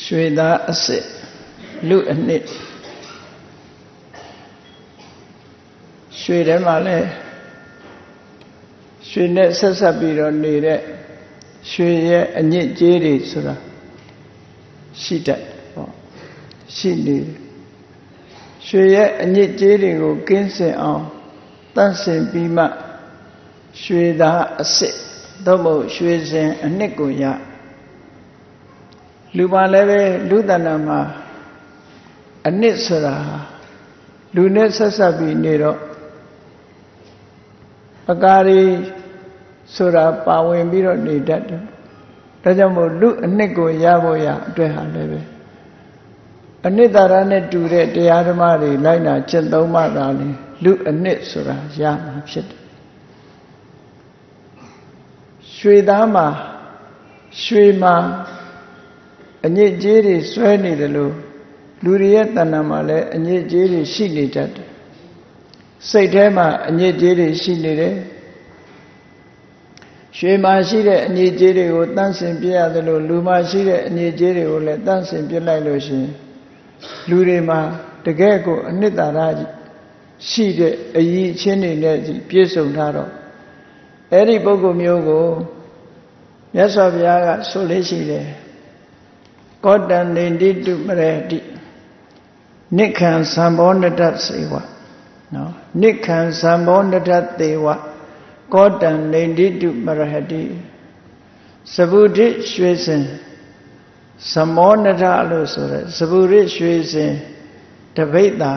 ရွှေသားအစစ်လူအနှစ်ရွှေထဲမှာလဲရွှေနဲ့ဆက်ဆက်ပြီးတော့နေတဲ့ရွှေရဲ့အညစ်ကြေးတွေဆိုတာရှိတတ်ပေါ့ရှိနေတယ်ရွှေရဲ့အညစ်ကြေးတွေကိုကင်းစင်အောင်တန့်စင်ပြီးမှရွှေသားအစစ်သို့မဟုတ်ရွှေစင်အနှစ်ကိုရ လူပါလည်းပဲလူတဏ္ဍာမှာအနှစ်ဆိုတာလူနဲ့ဆက်ဆက်ပြီးနေတော့အကာရီဆိုတာပါဝင်ပြီးတော့နေတတ်တယ်ဒါကြောင့်မို့လူအနှစ်ကိုရဖို့ရအတွက်ဟာလည်းပဲအနှစ်သာရနဲ့တူတဲ့တရားဓမ္မတွေလိုက်နာကျင့်သုံးမှသာလေလူအနှစ်ဆိုတာရမှာဖြစ်တယ်ရွှေသားမှာရွှေမှာ အညစ်အကြေးတွေဆွဲနေတယ်လို့လူတွေရဲ့တဏ္ဍာမှာလည်းအညစ်အကြေးတွေရှိနေတတ်တယ်စိတ်ထဲမှာအညစ်အကြေးတွေရှိနေတယ်ရွှေမှာရှိတဲ့အညစ်အကြေးတွေကိုတန့်စင်ပြရတယ်လို့လူမှာရှိတဲ့အညစ်အကြေးတွေကိုလည်းတန့်စင်ပြလိုက်လို့ရှိရင်လူတွေမှာတကယ်ကိုအနှစ်သာရရှိတဲ့အည်အချင်းတွေနဲ့ပြည့်စုံထားတော့အဲ့ဒီပုဂ္ဂိုလ်မျိုးကိုမြတ်စွာဘုရားကဆိုလေးရှိတယ် ကောတံနေတိတုမရတိနိခံသံဘောနတစေဝနော်နိခံသံဘောနတသေဝကောတံနေတိတုမရဟတိသဗုဒိရွှေစင်သမောနထလို့ဆိုရဲသဗုဒိရွှေစင်တပိတ်တာ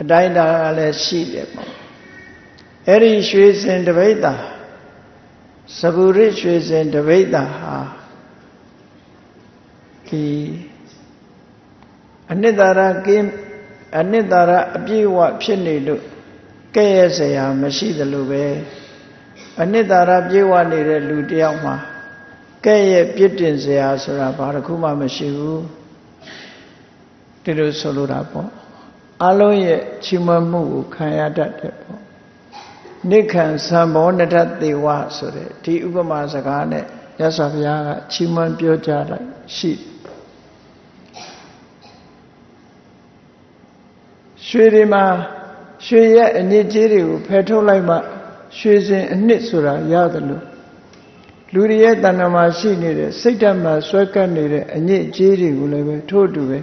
အတိုင်းတာကလည်းရှိတယ်ပေါ့အဲ့ဒီရွှေစင်တပိတ်တာသဗုဒိရွှေစင်တပိတ်တာဟာ ဒီအနှစ်သာရကင်းအနှစ်သာရအပြည့်အဝဖြစ်နေလို့ကဲ့ရဲ့စရာမရှိသလိုပဲအနှစ်သာရပြည့်ဝနေတဲ့လူတယောက်မှာကဲ့ရဲ့ပြစ်တင်စရာဆိုတာဘာတစ်ခုမှမရှိဘူးဒီလိုဆိုလိုတာပေါ့အလုံးရဲ့ချီးမွမ်းမှုကိုခံရတတ်တယ်ပေါ့နိခံသံဘောနတသေဝဆိုတဲ့ဒီဥပမာစကားနဲ့ရသော်ဘုရားကချီးမွမ်းပြောကြားလိုက်ရှိ ရွှေတွေမှာရွှေရဲ့အညစ်အကြေးတွေကိုဖယ်ထုတ်လိုက်မှရွှေစင်အနှစ်ဆိုတာရတယ်လို့လူတွေရဲ့တဏ္ဍာမှာရှိနေတဲ့စိတ်ဓာတ်မှာဆွဲကပ်နေတဲ့အညစ်အကြေးတွေကိုလည်းပဲထို့တူပဲ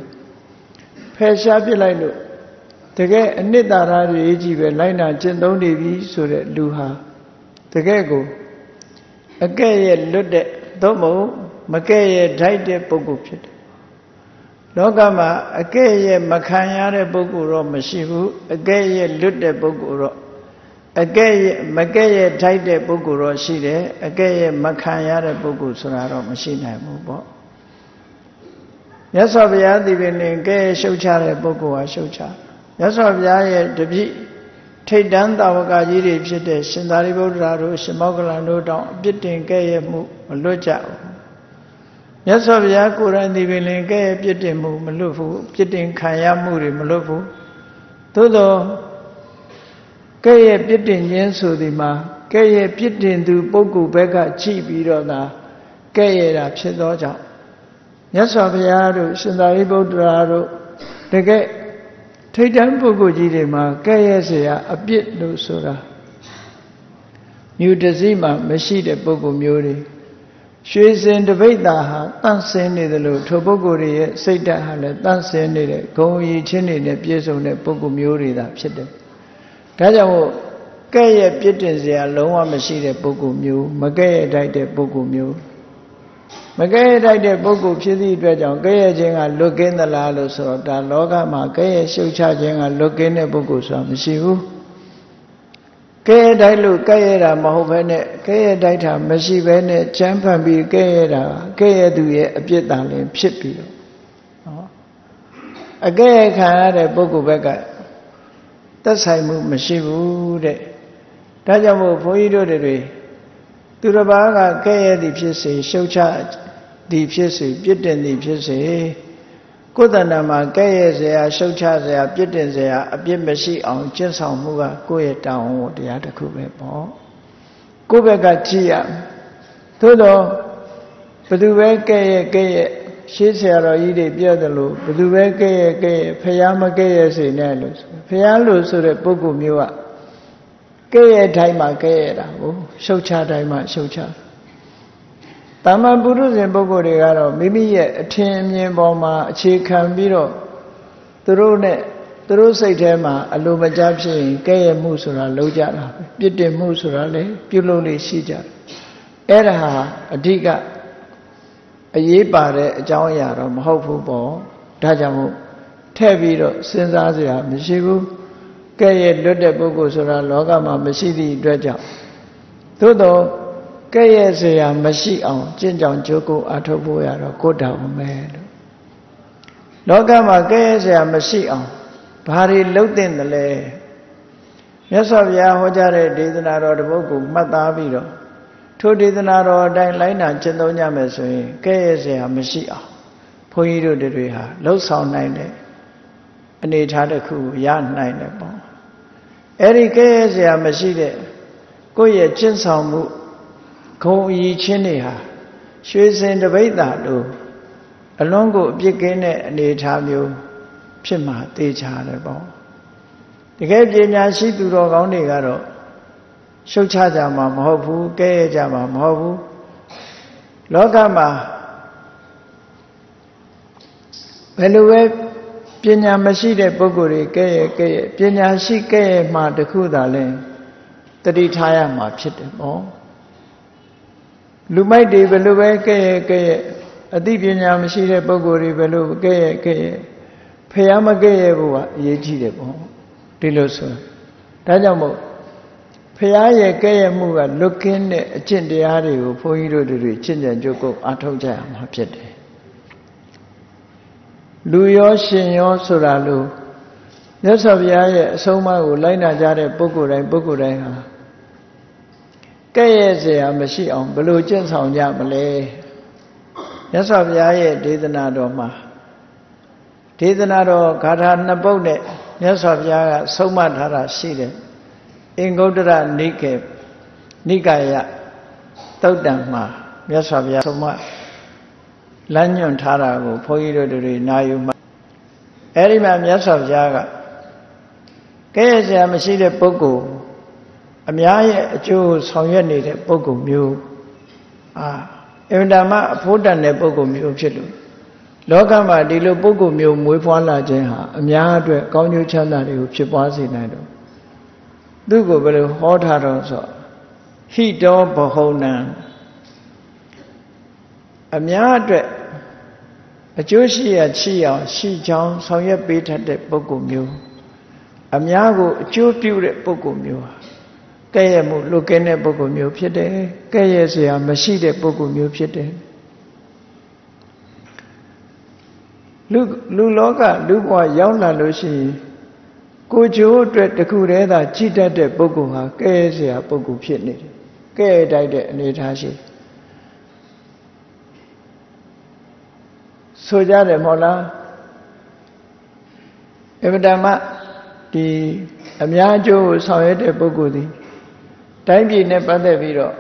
ဖယ်ရှားပစ်လိုက်လို့တကယ်အနှစ်သာရတွေကြီးပဲလိုက်နာကျင့်သုံးနေပြီဆိုတဲ့လူဟာတကယ်ကိုအကဲ့ရဲ့လွတ်တဲ့သို့မဟုတ်မကဲ့ရဲ့ဓာတ်တဲ့ပုဂ္ဂိုလ်ဖြစ်တယ် လောကမှာအကဲ့ရဲ့မခံရတဲ့ပုဂ္ဂိုလ်တော့မရှိဘူးအကဲ့ရဲ့လွတ်တဲ့ပုဂ္ဂိုလ်တော့အကဲ့ရဲ့မကဲ့ရဲ့ထိုက်တဲ့ပုဂ္ဂိုလ်တော့ရှိတယ်အကဲ့ရဲ့မခံရတဲ့ပုဂ္ဂိုလ်ဆိုတာတော့မရှိနိုင်ဘူးပေါ့မြတ်စွာဘုရားဒီပင်နဲ့ကဲ့ရဲ့ရှုတ်ချတဲ့ပုဂ္ဂိုလ်ဟာရှုတ်ချမြတ်စွာဘုရားရဲ့တပည့်ထိတ်တန်းတာဝကကြီးတွေဖြစ်တဲ့ရှင်သာရိပုတ္တရာတို့ရှင်မောဂလန်တို့တောင်အပြစ်တင်ကဲ့ရဲ့မှုမလွတ်ကြဘူး မြတ်စွာဘုရားကိုယ်တိုင်ဒီပင်လင်ကဲ့ရဲ့ပြစ်တင်မှုမလွတ်ဘူးပြစ်တင်ခံရမှုတွေမလွတ်ဘူးသို့သောကဲ့ရဲ့ပြစ်တင်ခြင်းဆိုဒီမှာကဲ့ရဲ့ပြစ်တင်သူပုဂ္ဂိုလ်ဘက်ကကြည့်ပြီးတော့သာကဲ့ရဲ့တာဖြစ်သောကြောင့်မြတ်စွာဘုရားတို့ရှင်သာရိပုတ္တရာတို့တကယ်ထိတ်တန်းပုဂ္ဂိုလ်ကြီးတွေမှာကဲ့ရဲ့เสียအပြစ်လို့ဆိုတာမြူတစည်းမှာမရှိတဲ့ပုဂ္ဂိုလ်မျိုးတွေ ရွှေစင်တပိတ်တာဟာတန့်စင်နေတယ်လို့ထိုပုဂ္ဂိုလ်တွေရဲ့စိတ်ဓာတ်ဟာလည်းတန့်စင်နေတဲ့ဂုံရည်ချင်းတွေနဲ့ပြည့်စုံတဲ့ပုဂ္ဂိုလ်မျိုးတွေသာဖြစ်တယ်။ဒါကြောင့်မို့ကဲ့ရဲ့ပြစ်တင်စရာလုံးဝမရှိတဲ့ပုဂ္ဂိုလ်မျိုးမကဲ့ရဲ့တိုက်တဲ့ပုဂ္ဂိုလ်မျိုးမကဲ့တိုက်တဲ့ပုဂ္ဂိုလ်ဖြစ်သည့်အတွက်ကြောင့်ကဲ့ရဲ့ခြင်းကလွတ်ကင်းသလားလို့ဆိုတော့ဒါလောကမှာကဲ့ရဲ့ရှုပ်ချခြင်းကလွတ်ကင်းတဲ့ပုဂ္ဂိုလ်ဆိုတာမရှိဘူး ကဲ့ရဲ့တိုက်လို့ကဲ့ရဲ့တာမဟုတ်ဘဲနဲ့ကဲ့ရဲ့တိုက်တာမရှိဘဲနဲ့ချမ်းဖန်ပြီးကဲ့ရဲ့တာကဲ့ရဲ့သူရဲ့အပြစ်တန်လင်ဖြစ်ပြီးတော့နော်အကဲ့ရဲ့ခံရတဲ့ပုဂ္ဂိုလ်ဘက်ကသက်ဆိုင်မှုမရှိဘူးတဲ့ဒါကြောင့်မို့ဘုန်းကြီးတို့တွေသူတစ်ပါးကကဲ့ရဲ့သည်ဖြစ်စေရှုပ်ချသည်ဖြစ်စေပြစ်တင်သည်ဖြစ်စေ ကိုယ်တဏ္ဍာမှာကဲ့ရဲ့စရာရှုပ်ချစရာပြစ်တင်စရာအပြစ်မရှိအောင်ကျင့်ဆောင်မှုကကိုယ့်ရဲ့တောင်းဝန်တရားတစ်ခုပဲပေါ့ကိုယ့်ဘက်ကကြည့်ရသို့တော့ဘသူပဲကဲ့ရဲ့ကဲ့ရဲ့ရှေးဆရာတော်ကြီးတွေပြောတယ်လို့ဘယ်သူပဲကဲ့ရဲ့ကဲ့ရဲ့ဖះမကဲ့ရဲ့စေနဲ့လို့ဖះလို့ဆိုတဲ့ပုဂ္ဂိုလ်မျိုးကကဲ့ရဲ့တိုင်းမှာကဲ့ရဲ့တာဟိုရှုတ်ချတိုင်းမှာရှုတ်ချ တမ္မာပုရုဇဉ်ပုဂ္ဂိုလ်တွေကတော့မိမိရဲ့အထင်အမြင်ပေါ်မှာအခြေခံပြီးတော့သူတို့နဲ့သူတို့စိတ်ထဲမှာအလိုမကျဖြစ်ရင်ကဲ့ရဲ့မှုဆိုတာလုံးကြတာပဲပြစ်တင်မှုဆိုတာလည်းပြုလုပ်လို့ရှိကြတယ်အဲ့ဒါဟာအဓိကအရေးပါတဲ့အကြောင်းအရာတော့မဟုတ်ဘူးပေါ့ဒါကြောင့်မို့ထည့်ပြီးတော့စဉ်းစားစရာမရှိဘူးကဲ့ရဲ့လွတ်တဲ့ပုဂ္ဂိုလ်ဆိုတာလောကမှာမရှိသည့်အတွက်ကြောင့်သို့တော့ ကဲ့ရဲ့စရာမရှိအောင်ကျင့်ကြောင်ကြိုးကိုအထောက်ဖို့ရတော့ကိုယ်တောင်မယ်လို့လောကမှာကဲ့ရဲ့စရာမရှိအောင်ဘာတွေလုပ်တဲ့တယ်လဲမြတ်စွာဘုရားဟောကြားတဲ့ဒေသနာတော်တစ်ပုဒ်ကိုမှတ်သားပြီးတော့ထိုဒေသနာတော်အတိုင်းလိုက်နာကျင့်သုံးကြမယ်ဆိုရင်ကဲ့ရဲ့စရာမရှိအောင်ဘုန်းကြီးတို့တွေဟာလှုပ်ဆောင်နိုင်တဲ့အနေထားတစ်ခုရနိုင်တယ်ပေါ့အဲ့ဒီကဲ့ရဲ့စရာမရှိတဲ့ကိုယ့်ရဲ့ကျင့်ဆောင်မှု ခုံအီချင်းတွေဟာရွှေစင်တပိဋ္ဌာတို့အလွန်ကိုအပြစ်ကင်းတဲ့အနေထားမျိုးဖြစ်မှာသိချတယ်ပေါ့တကယ်ပညာရှိသူတော်ကောင်းတွေကတော့ရှုတ်ချကြမှာမဟုတ်ဘူးကဲရကြမှာမဟုတ်ဘူးလောကမှာဘယ်လိုပဲပညာမရှိတဲ့ပုဂ္ဂိုလ်တွေကဲရကဲရပညာရှိကဲရမှာတခုသာလဲတတိထားရမှာဖြစ်တယ်ပေါ့ လူမိုက်တွေဘယ်လိုပဲကဲရကဲရအသိပညာမရှိတဲ့ပုဂ္ဂိုလ်တွေဘယ်လိုကဲရကဲရဖះမကဲရဘူးကအရေးကြီးတယ်ပေါ့ဒီလိုဆိုဒါကြောင့်မို့ဖះရဲ့ကဲ့ရဲ့မှုကလွတ်ကင်းတဲ့အကျင့်တရားတွေကိုဘုန်းကြီးတို့တွေချင့်ကြံကြုတ်ကုတ်အထောက်ကြရမှာဖြစ်တယ်လူရောရှင်ရောဆိုတာလို့မြတ်စွာဘုရားရဲ့အဆုံးအမကိုလိုက်နာကြတဲ့ပုဂ္ဂိုလ်တိုင်းပုဂ္ဂိုလ်တိုင်းဟာ ကဲ့ရဲ့စရာမရှိအောင်ဘယ်လိုကျင့်ဆောင်ကြမလဲမြတ်စွာဘုရားရဲ့ဒေသနာတော်မှာဒေသနာတော်ဂါထာနှစ်ပုဒ်နဲ့မြတ်စွာဘုရားကဆုံးမထားတာရှိတယ်အင်္ဂုတ္တရနိကေနိကာယသုတ်တံမှာမြတ်စွာဘုရားဆုံးမလမ်းညွှန်ထားတာကိုဘုန်းကြီးတို့တွေနာယူမှာအဲ့ဒီမှာမြတ်စွာဘုရားကကဲ့ရဲ့ဆရာမရှိတဲ့ပုဂ္ဂိုလ် အများရဲ့အကျိုးဆောင်ရွက်နေတဲ့ပုဂ္ဂိုလ်မျိုးအာအင်တာမအဖို့တန်တဲ့ပုဂ္ဂိုလ်မျိုးဖြစ်လို့လောကမှာဒီလိုပုဂ္ဂိုလ်မျိုးမွေးဖွားလာခြင်းဟာအများအတွက်ကောင်းကျိုးချမ်းသာတွေကိုဖြစ်ပွားစေနိုင်တယ်သူ့ကိုဘယ်လိုဟောထားတော့ဆိုဟိတောဘဟုံနံအများအတွက်အကျိုးရှိရချိအောင်ရှိချောင်းဆောင်ရွက်ပေးတတ်တဲ့ပုဂ္ဂိုလ်မျိုးအများကိုအကျိုးပြုတဲ့ပုဂ္ဂိုလ်မျိုးဟာ ကဲ့ရဲ့မှုလွတ်ကင်းတဲ့ပုဂ္ဂိုလ်မျိုးဖြစ်တယ်ကဲ့ရဲ့စရာမရှိတဲ့ပုဂ္ဂိုလ်မျိုးဖြစ်တယ်လူလူလောကလူဘဝရောက်လာလို့ရှိရင်ကိုကျိုးအတွက်တခုတည်းသာကြည်တတ်တဲ့ပုဂ္ဂိုလ်ဟာကဲစရာပုဂ္ဂိုလ်ဖြစ်နေတယ်ကဲတိုက်တဲ့အနေထားရှိဆိုကြတယ်မဟုတ်လားအမတမဒီအများကျိုးဆောင်ရွက်တဲ့ပုဂ္ဂိုလ်သည် တိုင်းပြည်နဲ့ပတ်သက်ပြီးတော့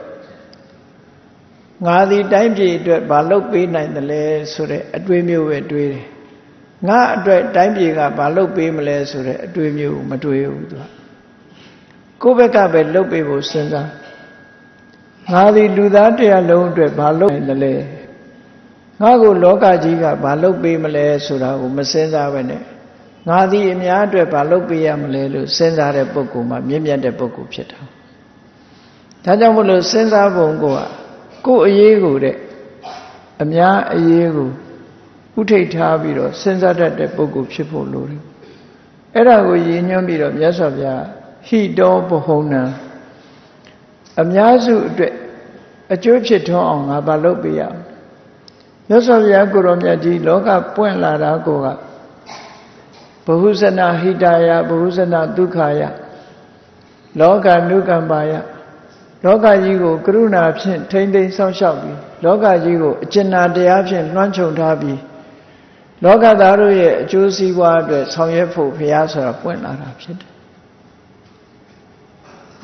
ငါသည်တိုင်းပြည်အတွက်မလုပ်ပေးနိုင်တယ်လဲဆိုတဲ့အတွေးမျိုးပဲတွေးတယ်ငါအတွက်တိုင်းပြည်ကဘာလုပ်ပေးမလဲဆိုတဲ့အတွေ့မျိုးမတွေ့ဘူးသူကကိုယ့်ဘက်ကပဲလုပ်ပေးဖို့စဉ်းစားငါဒီလူသားတရားလုံးအတွက်ဘာလုပ်နိုင်တယ်လဲငါကိုလောကကြီးကဘာလုပ်ပေးမလဲဆိုတာကိုမစဉ်းစားပဲနဲ့ငါဒီအများအတွက်ဘာလုပ်ပေးရမလဲလို့စဉ်းစားတဲ့ပုဂ္ဂိုလ်မှမြင့်မြတ်တဲ့ပုဂ္ဂိုလ်ဖြစ်တာ ဒါကြောင့်မလို့စဉ်းစားပုံကကိုယ်အရေးကိုတဲ့အများအရေးကိုဥထိတ်ထားပြီးတော့စဉ်းစားတတ်တဲ့ပုဂ္ဂိုလ်ဖြစ်ဖို့လိုတယ်အဲ့ဒါကိုရည်ညွှန်းပြီးတော့မြတ်စွာဘုရားဟိတောဘဟုံနံအများစုအတွက်အကျိုးဖြစ်ထွန်းအောင်ငါဘာလုပ်ပေးရမြတ်စွာဘုရားကိုရောမြတ်ကြီးလောကပွင့်လာတာကိုကဘဟုဇနာဟိတာယဘဟုဇနာဒုက္ခယလောကနုကမ္ပါယ လောကကြီးကိုကရုဏာဖြင့်ထိမ့်သိမ်းဆောက်ရှောက်ပြီးလောကကြီးကိုအကျဉ်းနာတရားဖြင့်လွှမ်းခြုံထားပြီးလောကသားတို့ရဲ့အကျိုးစီးပွားအတွက်ဆောင်ရွက်ဖို့ဘုရားဆိုတာပွင့်လာတာဖြစ်တယ်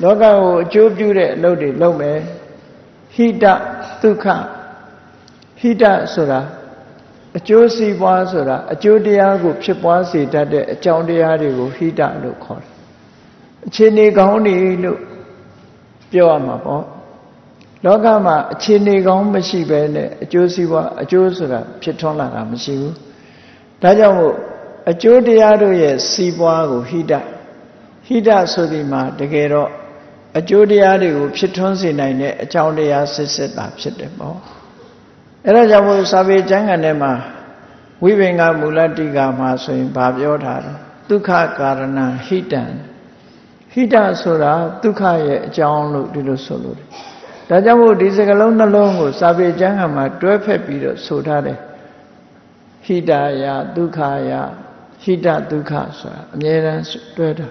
လောကကိုအကျိုးပြုတဲ့အလုပ်တွေလုပ်မယ်ဟိတဒုက္ခဟိတဆိုတာအကျိုးစီးပွားဆိုတာအကျိုးတရားကိုဖြစ်ပွားစေတတ်တဲ့အကြောင်းတရားတွေကိုဟိတလို့ခေါ်တယ်အခြေအနေကောင်းနေလို့ ပြောရမှာပေါ့လောကမှာအခြေအနေကောင်းမရှိဘဲနဲ့အကျိုးစီးပွားအကျိုးဆိုတာဖြစ်ထွန်းလာတာမရှိဘူးဒါကြောင့်မို့အကျိုးတရားတို့ရဲ့စီးပွားကိုဟိတဟိတဆိုဒီမှာတကယ်တော့အကျိုးတရားတွေကိုဖြစ်ထွန်းစေနိုင်တဲ့အကြောင်းတရားစစ်စစ်တာဖြစ်တယ်ပေါ့အဲဒါကြောင့်မို့စာပေကျမ်းဂန်ထဲမှာဝိပင်္ဂမူလတိကာမှာဆိုရင်ဗာပြောထားတယ်ဒုက္ခကာရဏဟိတံ ဟိတဆိုတာဒုက္ခရဲ့အကြောင်းလို့ဒီလိုဆိုလို့တယ်ဒါကြောင့်မို့ဒီစကလုံးနှလုံးကိုစာပေကျမ်းဂန်မှာတွဲဖက်ပြီးတော့ဆိုထားတယ်ဟိတယဒုက္ခယဟိတဒုက္ခဆိုတာအမြဲတမ်းတွဲတာ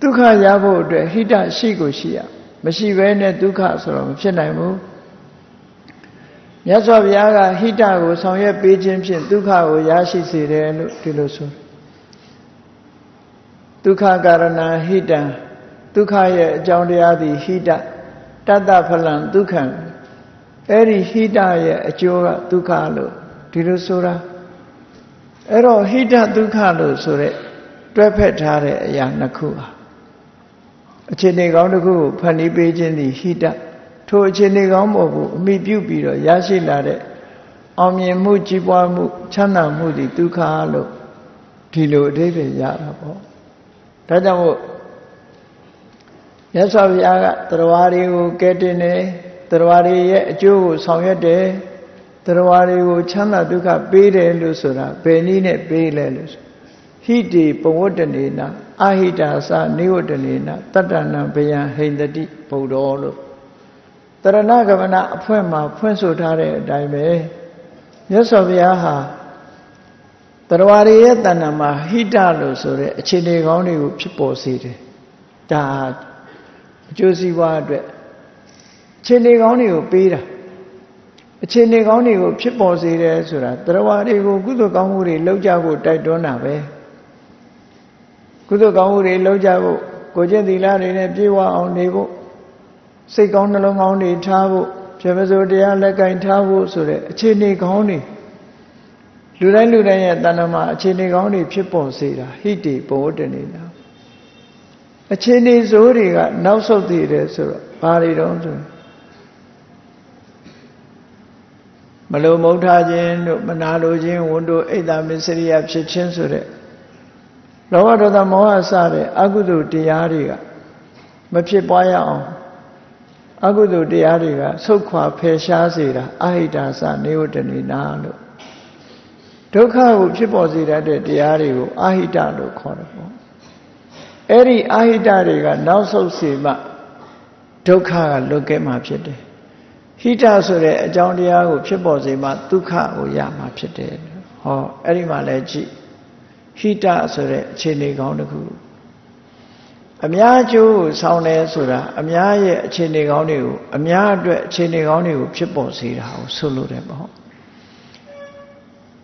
ဒုက္ခရဖို့အတွက်ဟိတရှိကိုရှိရမရှိဘဲနဲ့ဒုက္ခဆိုတော့မဖြစ်နိုင်ဘူးမြတ်စွာဘုရားကဟိတကိုဆောင်ရွက်ပေးခြင်းဖြင့်ဒုက္ခကိုရရှိစေတယ်လို့ဒီလိုဆို ဒုက္ခကာရဏဟိတံဒုက္ခရဲ့အကြောင်းတရားသည်ဟိတတတ္တဖလံဒုက္ခံအဲ့ဒီဟိတရဲ့အကျိုးကဒုက္ခလို့ဒီလိုဆိုတာအဲ့တော့ဟိတဒုက္ခလို့ဆိုတဲ့တွဲဖက်ထားတဲ့အရာနှစ်ခုဟာအခြေအနေကောင်းတစ်ခုကိုဖန်တီးပေးခြင်းသည်ဟိတထိုအခြေအနေကောင်းပေါ်ကိုအမိပြုပြီးတော့ရရှိလာတဲ့အောင်မြင်မှုကြီးပွားမှုချမ်းသာမှုသည်ဒုက္ခလို့ဒီလိုအဓိပ္ပာယ်ရတာပေါ့ ဒါကြောင့်မို့မြတ်စွာဘုရားကတရားတွေကိုကဲတင်တယ်တရားတွေရဲ့အကျိုးကိုဆောင်ရွက်တယ်တရားတွေကိုချမ်းသာဒုက္ခပေးတယ်လို့ဆိုတာဘယ်နည်းနဲ့ပေးလဲလို့ဆိုဟိတိပဝတ္တနေနာအဟိတာသနိဝတ္တနေနာတတ္တနံဘယံဟိန္တတိဘုဒ္ဓောလို့တရဏဂမနအဖွင့်မှာဖွင့်ဆိုထားတဲ့အတိုင်းပဲမြတ်စွာဘုရားဟာ တရားရရဲ့တဏ္ဍာမှာဟိတလို့ဆိုတဲ့အခြေအနေကောင်းတွေကိုဖြစ်ပေါ်စေတယ်ဒါအကျိုးစီးပွားအတွက်အခြေအနေကောင်းတွေကိုပေးတာအခြေအနေကောင်းတွေကိုဖြစ်ပေါ်စေတယ်ဆိုတာတရားတွေကိုကုသိုလ်ကောင်းမှုတွေလုပ်ကြဖို့တိုက်တွန်းတာပဲကုသိုလ်ကောင်းမှုတွေလုပ်ကြဖို့ကိုကျင့်သီလတွေနဲ့ပြည့်ဝအောင်နေဖို့စိတ်ကောင်းနှလုံးကောင်းတွေထားဖို့ပြမစိုးတရားလက်ကင်ထားဖို့ဆိုတဲ့အခြေအနေကောင်းတွေ လူတိုင်းလူတိုင်းရဲ့တဏ္ဍမှာအခြေအနေကောင်းတွေဖြစ်ပေါ်စေတာဟိတိဘောတနေတာအခြေအနေဆိုးတွေကနောက်ဆုတ်သေးတယ်ဆိုတော့ဘာတွေတော့ဆိုမလိုမုန်းထားခြင်းတို့မနာလိုခြင်းဝန်တို့အိတ်တာမစ္စရိယဖြစ်ခြင်းဆိုတဲ့လောဘဒေါသမောဟစတဲ့အကုသိုလ်တရားတွေကမဖြစ်ပွားရအောင်အကုသိုလ်တရားတွေကဆုတ်ခွာဖယ်ရှားစေတာအဟိတာစနေဝတနေနာလို့ ဒုက္ခကိုဖြစ်ပေါ်စေတတ်တဲ့တရားတွေကိုအဟိတလို့ခေါ်တယ်ပေါ့အဲ့ဒီအဟိတတွေကနောက်ဆုတ်စေမှဒုက္ခကလွတ်ကဲမှာဖြစ်တယ်ဟိတဆိုတဲ့အကြောင်းတရားကိုဖြစ်ပေါ်စေမှဒုက္ခကိုရမှာဖြစ်တယ်ဟောအဲ့ဒီမှာလဲကြည့်ဟိတဆိုတဲ့အခြေအနေကောင်းတစ်ခုအများကျိုးကိုဆောင်းတယ်ဆိုတာအများရဲ့အခြေအနေကောင်းတွေကိုအများအတွက်အခြေအနေကောင်းတွေကိုဖြစ်ပေါ်စေတာကိုဆိုလိုတယ်ပေါ့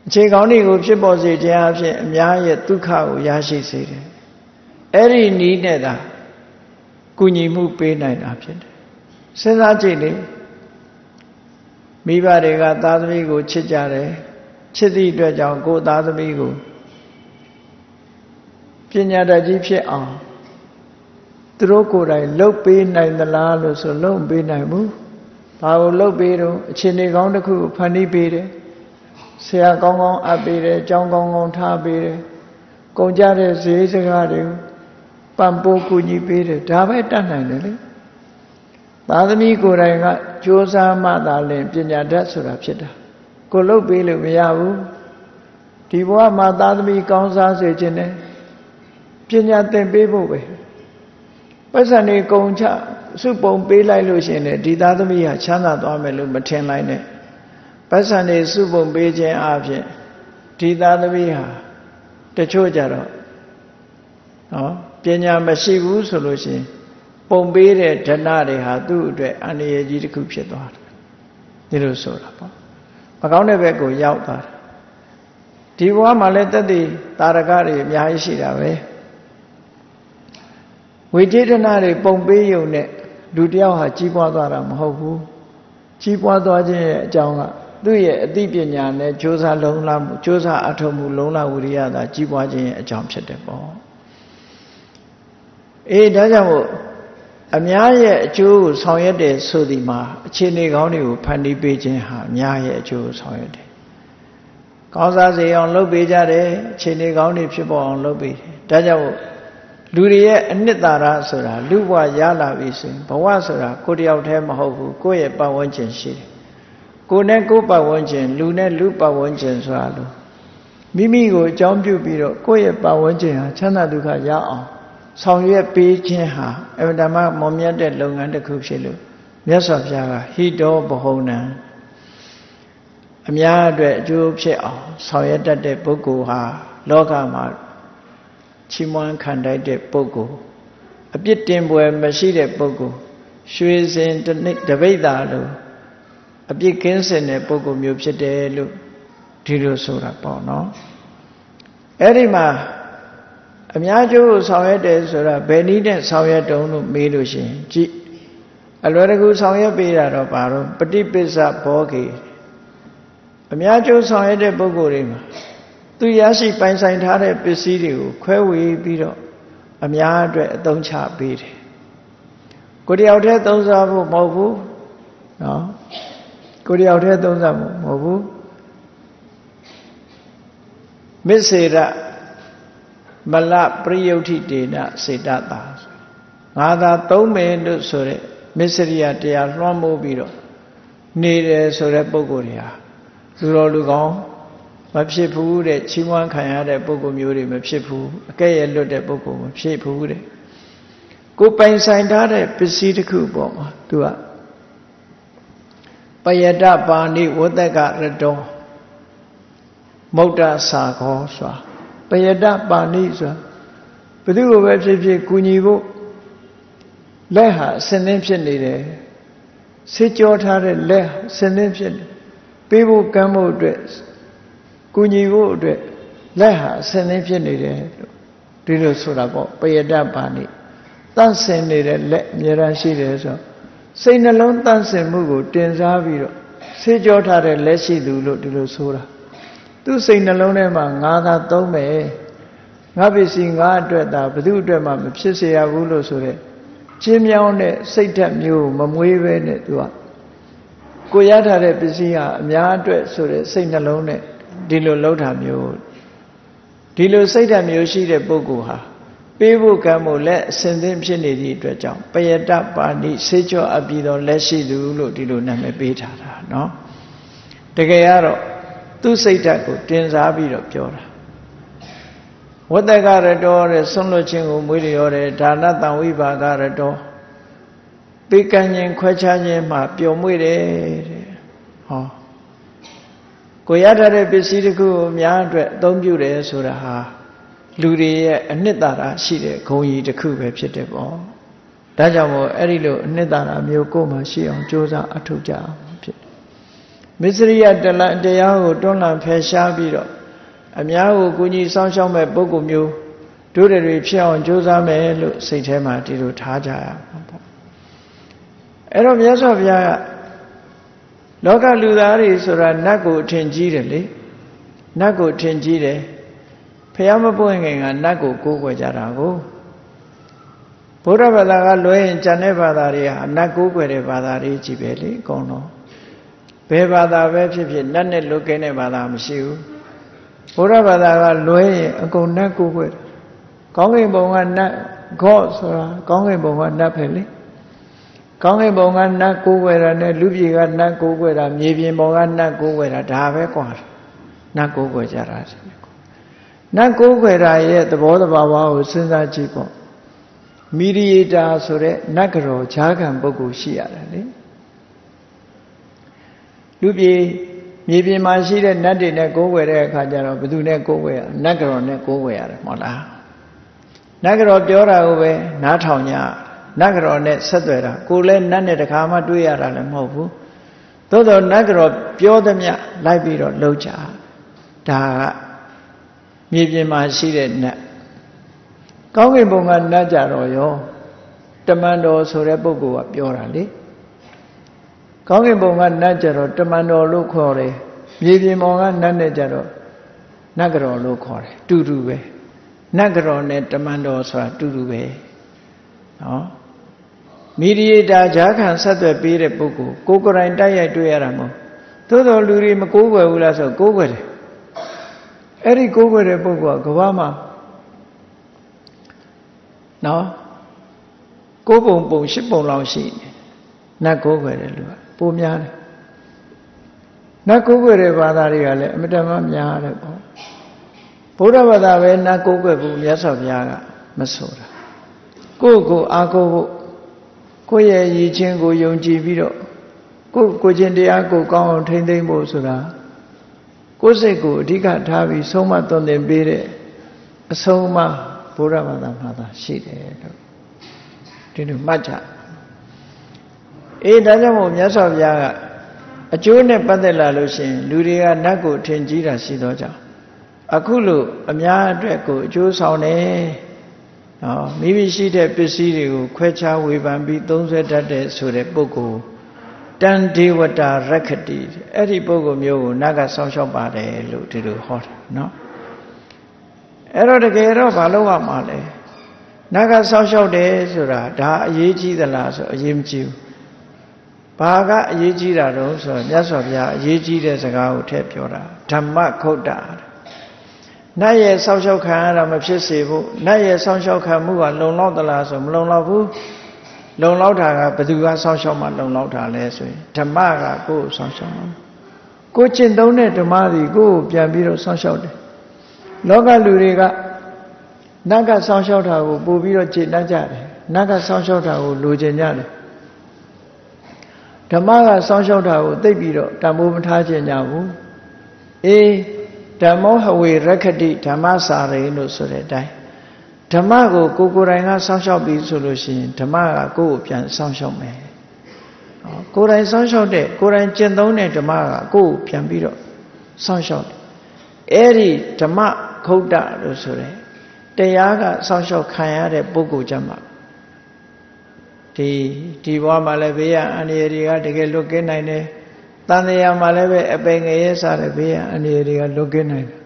အခြေကောင်းတွေကိုဖြစ်ပေါ်စေခြင်းအဖြစ်အများရဲ့ဒုက္ခကိုရရှိစေတယ်အဲ့ဒီနီးနဲ့သာကုညီမှုပေးနိုင်တာဖြစ်တယ်စဉ်းစားကြည့်လေမိဘတွေကသားသမီးကိုချစ်ကြတယ်ချစ်သည့်အတွက်ကြောင့်ကိုယ်သားသမီးကိုပညာတတ်ကြီးဖြစ်အောင်သူတို့ကိုယ်တိုင်လှုပ်ပေးနိုင်သလားလို့ဆိုလှုပ်ပေးနိုင်ဘူးဘာကိုလှုပ်ပေးတော့အခြေအနေကောင်းတစ်ခုဖန်တီးပေးတယ် ဆရာကောင်းကောင်းအပ်ပေးတယ်ကျောင်းကောင်းကောင်းထားပေးတယ်ကုန်ကြတဲ့ဈေးစကားတွေကိုပံ့ပိုးကူညီပေးတယ်ဒါပဲတတ်နိုင်တယ်လေသာသမီကိုယ်တိုင်ကကြိုးစားမှသာလင်ပညာတတ်ဆိုတာဖြစ်တာကိုလှုပ်ပေးလို့မရဘူးဒီဘဝမှာသာသမီကောင်းစားစေခြင်းနဲ့ပညာသင်ပေးဖို့ပဲပတ်စံနေကုံချစုပုံပေးလိုက်လို့ရှင်လေဒီသားသမီးဟာချမ်းသာသွားမယ်လို့မထင်လိုက်နဲ့ ပတ်စံနေစုပုံပေးခြင်းအပြင်ဒီသားသမီးဟာတချို့ကြတော့နော်ပညာမရှိဘူးဆိုလို့ရှိရင်ပုံပေးတဲ့ဓနတွေဟာသူ့အတွက်အန္တရာယ်ကြီးတစ်ခုဖြစ်သွားတယ်ဒီလိုဆိုတာပေါ့မကောင်းတဲ့ဘက်ကိုရောက်သွားတယ်ဒီဘဝမှာလည်းတက်တည်တာရကတွေအများကြီးရှိတာပဲဝိသေဒနာတွေပုံပေးယုံနဲ့လူတယောက်ဟာကြီးပွားသွားတာမဟုတ်ဘူးကြီးပွားသွားခြင်းရဲ့အကြောင်းက သူ့ရဲ့အသိပညာနဲ့ကြိုးစားလုံးလာမှုကြိုးစားအထောက်မှုလုံးလာဝိရိယသာကြီးပွားခြင်းရဲ့အကြောင်းဖြစ်တယ်ပေါ့အေးဒါကြောင့်မို့အများရဲ့အကျိုးကိုဆောင်ရွက်တယ်ဆိုဒီမှာအခြေအနေကောင်းတွေကိုဖန်တီးပေးခြင်းဟာအများရဲ့အကျိုးကိုဆောင်ရွက်တယ်ကောင်းစားစေအောင်လုပ်ပေးကြတယ်အခြေအနေကောင်းတွေဖြစ်ပေါ်အောင်လုပ်ပေးတယ်ဒါကြောင့်လူတွေရဲ့အနှစ်သာရဆိုတာလူဘဝရလာပြီဆိုရင်ဘဝဆိုတာကိုယ်တယောက်တည်းမဟုတ်ဘူးကိုယ့်ရဲ့ပတ်ဝန်းကျင်ရှိတယ် ကိုယ်နဲ့ကိုယ်ပတ်ဝန်းကျင်လူနဲ့လူပတ်ဝန်းကျင်ဆိုတာလို့မိမိကိုအကြောင်းပြုပြီးတော့ကိုယ့်ရဲ့ပတ်ဝန်းကျင်ဟာချမ်းသာဒုက္ခရအောင်ဆောင်ရွက်ပေးခြင်းဟာအမှန်တမ်းမော်မြတ်တဲ့လုပ်ငန်းတစ်ခုဖြစ်လို့မြတ်စွာဘုရားကဟိတောဘဟုံနံအများအတွက်အကျိုးဖြစ်အောင်ဆောင်ရွက်တတ်တဲ့ပုဂ္ဂိုလ်ဟာလောကမှာချီးမွမ်းခံတတ်တဲ့ပုဂ္ဂိုလ်အပြစ်တင်ပွဲမရှိတဲ့ပုဂ္ဂိုလ်ရွှေစင်တပိဋ္ဌာလို့ အပြစ်ကင်းစင်တဲ့ပုဂ္ဂိုလ်မျိုးဖြစ်တယ်လို့ဒီလိုဆိုတာပေါ့နော်အဲ့ဒီမှာအများကျိုးကိုဆောင်ရွက်တယ်ဆိုတာဘယ်နည်းနဲ့ဆောင်ရွက်တုံးလို့မေးလို့ရှိရင်ကြည့်အလွယ်တကူဆောင်ရွက်ပေးတာတော့ဘာလို့ပฏิပစ္စဘောကေအများကျိုးဆောင်ရွက်တဲ့ပုဂ္ဂိုလ်တွေမှာသူရရှိပိုင်ဆိုင်ထားတဲ့ပစ္စည်းတွေကိုခွဲဝေပြီးတော့အများအတွက်အသုံးချပေးတယ်ကိုတယောက်တည်းသုံးစားဖို့မဟုတ်ဘူးနော် ကိုတယောက်တည်းသုံးစားဖို့မဟုတ်ဘူးမစ္စေရမလပရိယုဋ္ဌိတေနစေတတာငါသာသုံးမယ်လို့ဆိုတဲ့မစ္စရိယတရားလွှမ်းမိုးပြီးတော့နေတယ်ဆိုတဲ့ပုံကိုယ်တွေဟာလူတော်လူကောင်းမဖြစ်ဘူးတဲ့ချီးမွမ်းခံရတဲ့ပုံကိုယ်မျိုးတွေမဖြစ်ဘူးအကဲ့ရဲ့လွတ်တဲ့ပုံကိုယ်မဖြစ်ဘူးတဲ့ကိုပိုင်ဆိုင်ထားတဲ့ပစ္စည်းတစ်ခုပေါ့မှာသူက ပယတပါဏိဝတ္တကရတောမௌဒ္ဒစာခောစွာပယတပါဏိဆိုတာဘယ်သူကိုပဲဖြစ်ဖြစ်ကူညီဖို့လက်ဟာအစင်းသင်းဖြစ်နေတယ်ဆေးကြောထားတဲ့လက်အစင်းသင်းဖြစ်နေပေးဖို့ကမ်းဖို့အတွက်ကူညီဖို့အတွက်လက်ဟာအစင်းသင်းဖြစ်နေတယ်လို့ဒီလိုဆိုတာပေါ့ပယတပါဏိတန့်စင်နေတဲ့လက်အများရန်ရှိတယ်ဆို စိတ်နှလုံးတန့်စင်မှုကိုတင်စားပြီးတော့ဆေးကြောထားတဲ့လက်ရှိသူလို့ဒီလိုဆိုတာသူ့စိတ်နှလုံးထဲမှာငါသာသုံးမယ်ငါပစ္စည်းငါအတွက်သာဘု து အတွက်မှမဖြစ်เสียရဘူးလို့ဆိုတဲ့ချင်းမြောင်းတဲ့စိတ်ဓာတ်မျိုးမမွေးပဲနဲ့သူကကိုရထားတဲ့ပစ္စည်းဟာအများအတွက်ဆိုတဲ့စိတ်နှလုံးနဲ့ဒီလိုလှုပ်တာမျိုးဒီလိုစိတ်ဓာတ်မျိုးရှိတဲ့ပုဂ္ဂိုလ်ဟာ ပေးဖို့ကံဖို့လက်အစဉ်သင်းဖြစ်နေသည့်အတွက်ကြောင့်ပယတပါဏိစေကျော်အပ်ပြီးတော့လက်ရှိသူလို့ဒီလိုနာမည်ပေးထားတာเนาะတကယ်ကတော့သူ့စိတ်ဓာတ်ကိုတင်စားပြီးတော့ပြောတာဝတ္တကရတောတဲ့ဆွန့်လွတ်ခြင်းကိုမွေးလျော်တဲ့ဒါနတံဝိပါကရတောပေကံခြင်းခွဲခြားခြင်းမှာပျော်မွေ့တယ်တဲ့ဟောကိုရထားတဲ့ပစ္စည်းတစ်ခုကိုများအတွက်အသုံးပြုတယ်ဆိုတာဟာ လူတွေရဲ့အနှစ်သာရရှိတဲ့ဂုဏ်ကြီးတစ်ခုပဲဖြစ်တယ်ပေါ့ဒါကြောင့်မို့အဲ့ဒီလိုအနှစ်သာရမျိုးကိုယ်မှရှိအောင်ကြိုးစားအထောက်ကြအောင်မစ္စရိယတလန်တရားကိုတွန်းလှန်ဖယ်ရှားပြီးတော့အများကိုကူညီစောင့်ရှောက်မဲ့ပုဂ္ဂိုလ်မျိုးတို့တွေဖြစ်အောင်ကြိုးစားမယ်လို့စိတ်ထဲမှာဒီလိုထားကြရမှာပေါ့အဲ့တော့မြတ်စွာဘုရားကလောကလူသားတွေဆိုတာနတ်ကိုအထင်ကြီးတယ်လေနတ်ကိုအထင်ကြီးတယ် ဖះမပွင့်ခင်ကနတ်ကိုကိုးကွယ်ကြတာကိုဘုရားဘာသာကလွဲရင်ကျန်တဲ့ဘာသာတွေဟာနတ်ကိုးကွယ်တဲ့ဘာသာတွေကြီးပဲလေအကုန်လုံးဘယ်ဘာသာပဲဖြစ်ဖြစ်နတ်နဲ့လွတ်ကင်းတဲ့ဘာသာမရှိဘူးဘုရားဘာသာကလွဲရင်အကုန်နတ်ကိုွယ်ကောင်းကင်ဘုံကနတ်ခော့ဆိုတာကောင်းကင်ဘုံကနတ်ပဲလေကောင်းကင်ဘုံကနတ်ကိုွယ်တာနဲ့လူပြည်ကနတ်ကိုွယ်တာမြေပြင်ဘုံကနတ်ကိုွယ်တာဒါပဲကွာနတ်ကိုွယ်ကြတာ နတ်ကိုွယ်တာရဲ့သဘောတဘာဝကိုစဉ်းစားကြည့်ပေါ့မီဒီယေတာဆိုတဲ့နတ်ကတော်ဈာခံပုဂ္ဂိုလ်ရှိရတယ်လေလူပြေမြေပြင်မှာရှိတဲ့နတ်တွေနဲ့ကိုးဝယ်တဲ့အခါကျတော့ဘယ်သူနဲ့ကိုးဝယ်ရနတ်ကတော်နဲ့ကိုးဝယ်ရတယ်မဟုတ်လားနတ်ကတော်ပြောတာကိုပဲနားထောင်ကြနတ်ကတော်နဲ့ဆက်သွယ်တာကိုလည်းနတ်နဲ့တခါမှတွေ့ရတာလည်းမဟုတ်ဘူးသို့တော့နတ်ကတော်ပြောသမျှလိုက်ပြီးတော့လှုပ်ကြဒါက မြေပြင်မှာရှိတဲ့နတ်ကောင်းကင်ဘုံကနတ်ကြတော့ရောတမန်တော်ဆိုတဲ့ပုဂ္ဂိုလ်ကပြောတာလေကောင်းကင်ဘုံကနတ်ကြတော့တမန်တော်လို့ခေါ်တယ်မြေပြင်ဘုံကနတ်နဲ့ကြတော့နတ်ကတော်လို့ခေါ်တယ်တူတူပဲနတ်ကတော်နဲ့တမန်တော်ဆိုတာတူတူပဲနော်မီဒီယေတာဈာခံဆက်သွယ်ပေးတဲ့ပုဂ္ဂိုလ်ကိုကိုယ်တိုင်တိုက်ရိုက်တွေ့ရတာမဟုတ်သို့တော်လူတွေမကိုးကွယ်ဘူးလားဆိုကိုးကွယ်တယ် အဲ့ဒီကိုးကွယ်တဲ့ပုဂ္ဂိုလ်ကကဘာမှာနော်ကိုးပုံပုံရှစ်ပုံလောက်ရှိတယ်နတ်ကိုးကွယ်တဲ့လူကပိုများတယ်နတ်ကိုးကွယ်တဲ့ဘာသာတွေကလည်းအမတန်မှများတယ်ပေါ့ဘုရားဘာသာပဲနတ်ကိုးကွယ်ဖို့မြတ်စွာဘုရားကမဆိုတာကိုယ့်ကိုအားကိုးဖို့ကိုယ့်ရဲ့ရည်ချင်းကိုယုံကြည်ပြီးတော့ကိုယ်ကိုချင်းတရားကိုကောင်းအောင်ထိမ့်သိမ့်ဖို့ဆိုတာ ကိုယ်စိတ်ကိုအဓိကထားပြီးဆုံးမသွန်သင်ပေးတဲ့အဆုံးအမဘုရားဘာသာမှာသာရှိတယ်လို့ဒီလိုမှတ်ကြအေးဒါကြောင့်မို့မြတ်စွာဘုရားကအကျိုးနဲ့ပတ်သက်လာလို့ရှိရင်လူတွေကနတ်ကိုထင်ကြီးတာရှိသောကြောင့်အခုလို့အများအတွက်ကိုအကျိုးဆောင်တယ်နော်မိမိရှိတဲ့ပစ္စည်းတွေကိုခွဲခြားဝေဖန်ပြီးသုံးဆွဲတတ်တဲ့ဆိုတဲ့ပုဂ္ဂိုလ် တန်ဒေဝတာရက္ခတိအဲ့ဒီပုဂ္ဂိုလ်မျိုးကိုနတ်ကစောင့်ရှောက်ပါတယ်လို့ဒီလိုဟောတာနော်အဲ့တော့တကယ်တော့ဘာလို့ရမှာလဲနတ်ကစောင့်ရှောက်တယ်ဆိုတာဒါအရေးကြီးသလားဆိုအရေးမကြီးဘူးဘာကအရေးကြီးတာတော့ဆိုတော့မြတ်စွာဘုရားအရေးကြီးတဲ့စကားကိုထည့်ပြောတာဓမ္မခုတ်တာနတ်ရဲ့စောင့်ရှောက်ခံရတာမဖြစ်စေဘူးနတ်ရဲ့စောင့်ရှောက်ခံမှုကလုံလောက်သလားဆိုမလုံလောက်ဘူး လုံလောက်တာကဘယ်သူကစောင့်ရှောက်မှလုံလောက်တာလဲဆိုရင်ဓမ္မကကိုယ်စောင့်ရှောက်မှာကိုကျင့်သုံးတဲ့ဓမ္မသည်ကိုယ်ကိုပြန်ပြီးတော့စောင့်ရှောက်တယ်လောကလူတွေကနတ်ကစောင့်ရှောက်တာကိုပို့ပြီးတော့ကျင့်တတ်ကြတယ်နတ်ကစောင့်ရှောက်တာကိုလိုချင်ကြတယ်ဓမ္မကစောင့်ရှောက်တာကိုသိပြီးတော့တမိုးမထားခြင်းကြဘူးအေးဓမ္မောဟဝေရခတိဓမ္မစာရိလို့ဆိုတဲ့အတိုင်း ဓမ္မကိုကိုကိုယ်တိုင်ကစောင့်ရှောက်ပြီးဆိုလို့ရှိရင်ဓမ္မကကိုယ့်ကိုပြန်စောင့်ရှောက်မယ်ကိုယ်တိုင်စောင့်ရှောက်တဲ့ကိုယ်တိုင်ကျင့်သုံးတဲ့ဓမ္မကကိုယ့်ကိုပြန်ပြီးတော့စောင့်ရှောက်တယ်အဲ့ဒီဓမ္မခုတ်တလို့ဆိုတဲ့တရားကစောင့်ရှောက်ခံရတဲ့ပုဂ္ဂိုလ်ကြမှာဒီဒီဘဝမှာလည်းဘေးရအန္တရာယ်တွေကတကယ်လွတ်ကင်းနိုင်တယ်။တန်တရားမှာလည်းပဲအပိငရဲစားတဲ့ဘေးရအန္တရာယ်တွေကလွတ်ကင်းနိုင်တယ်။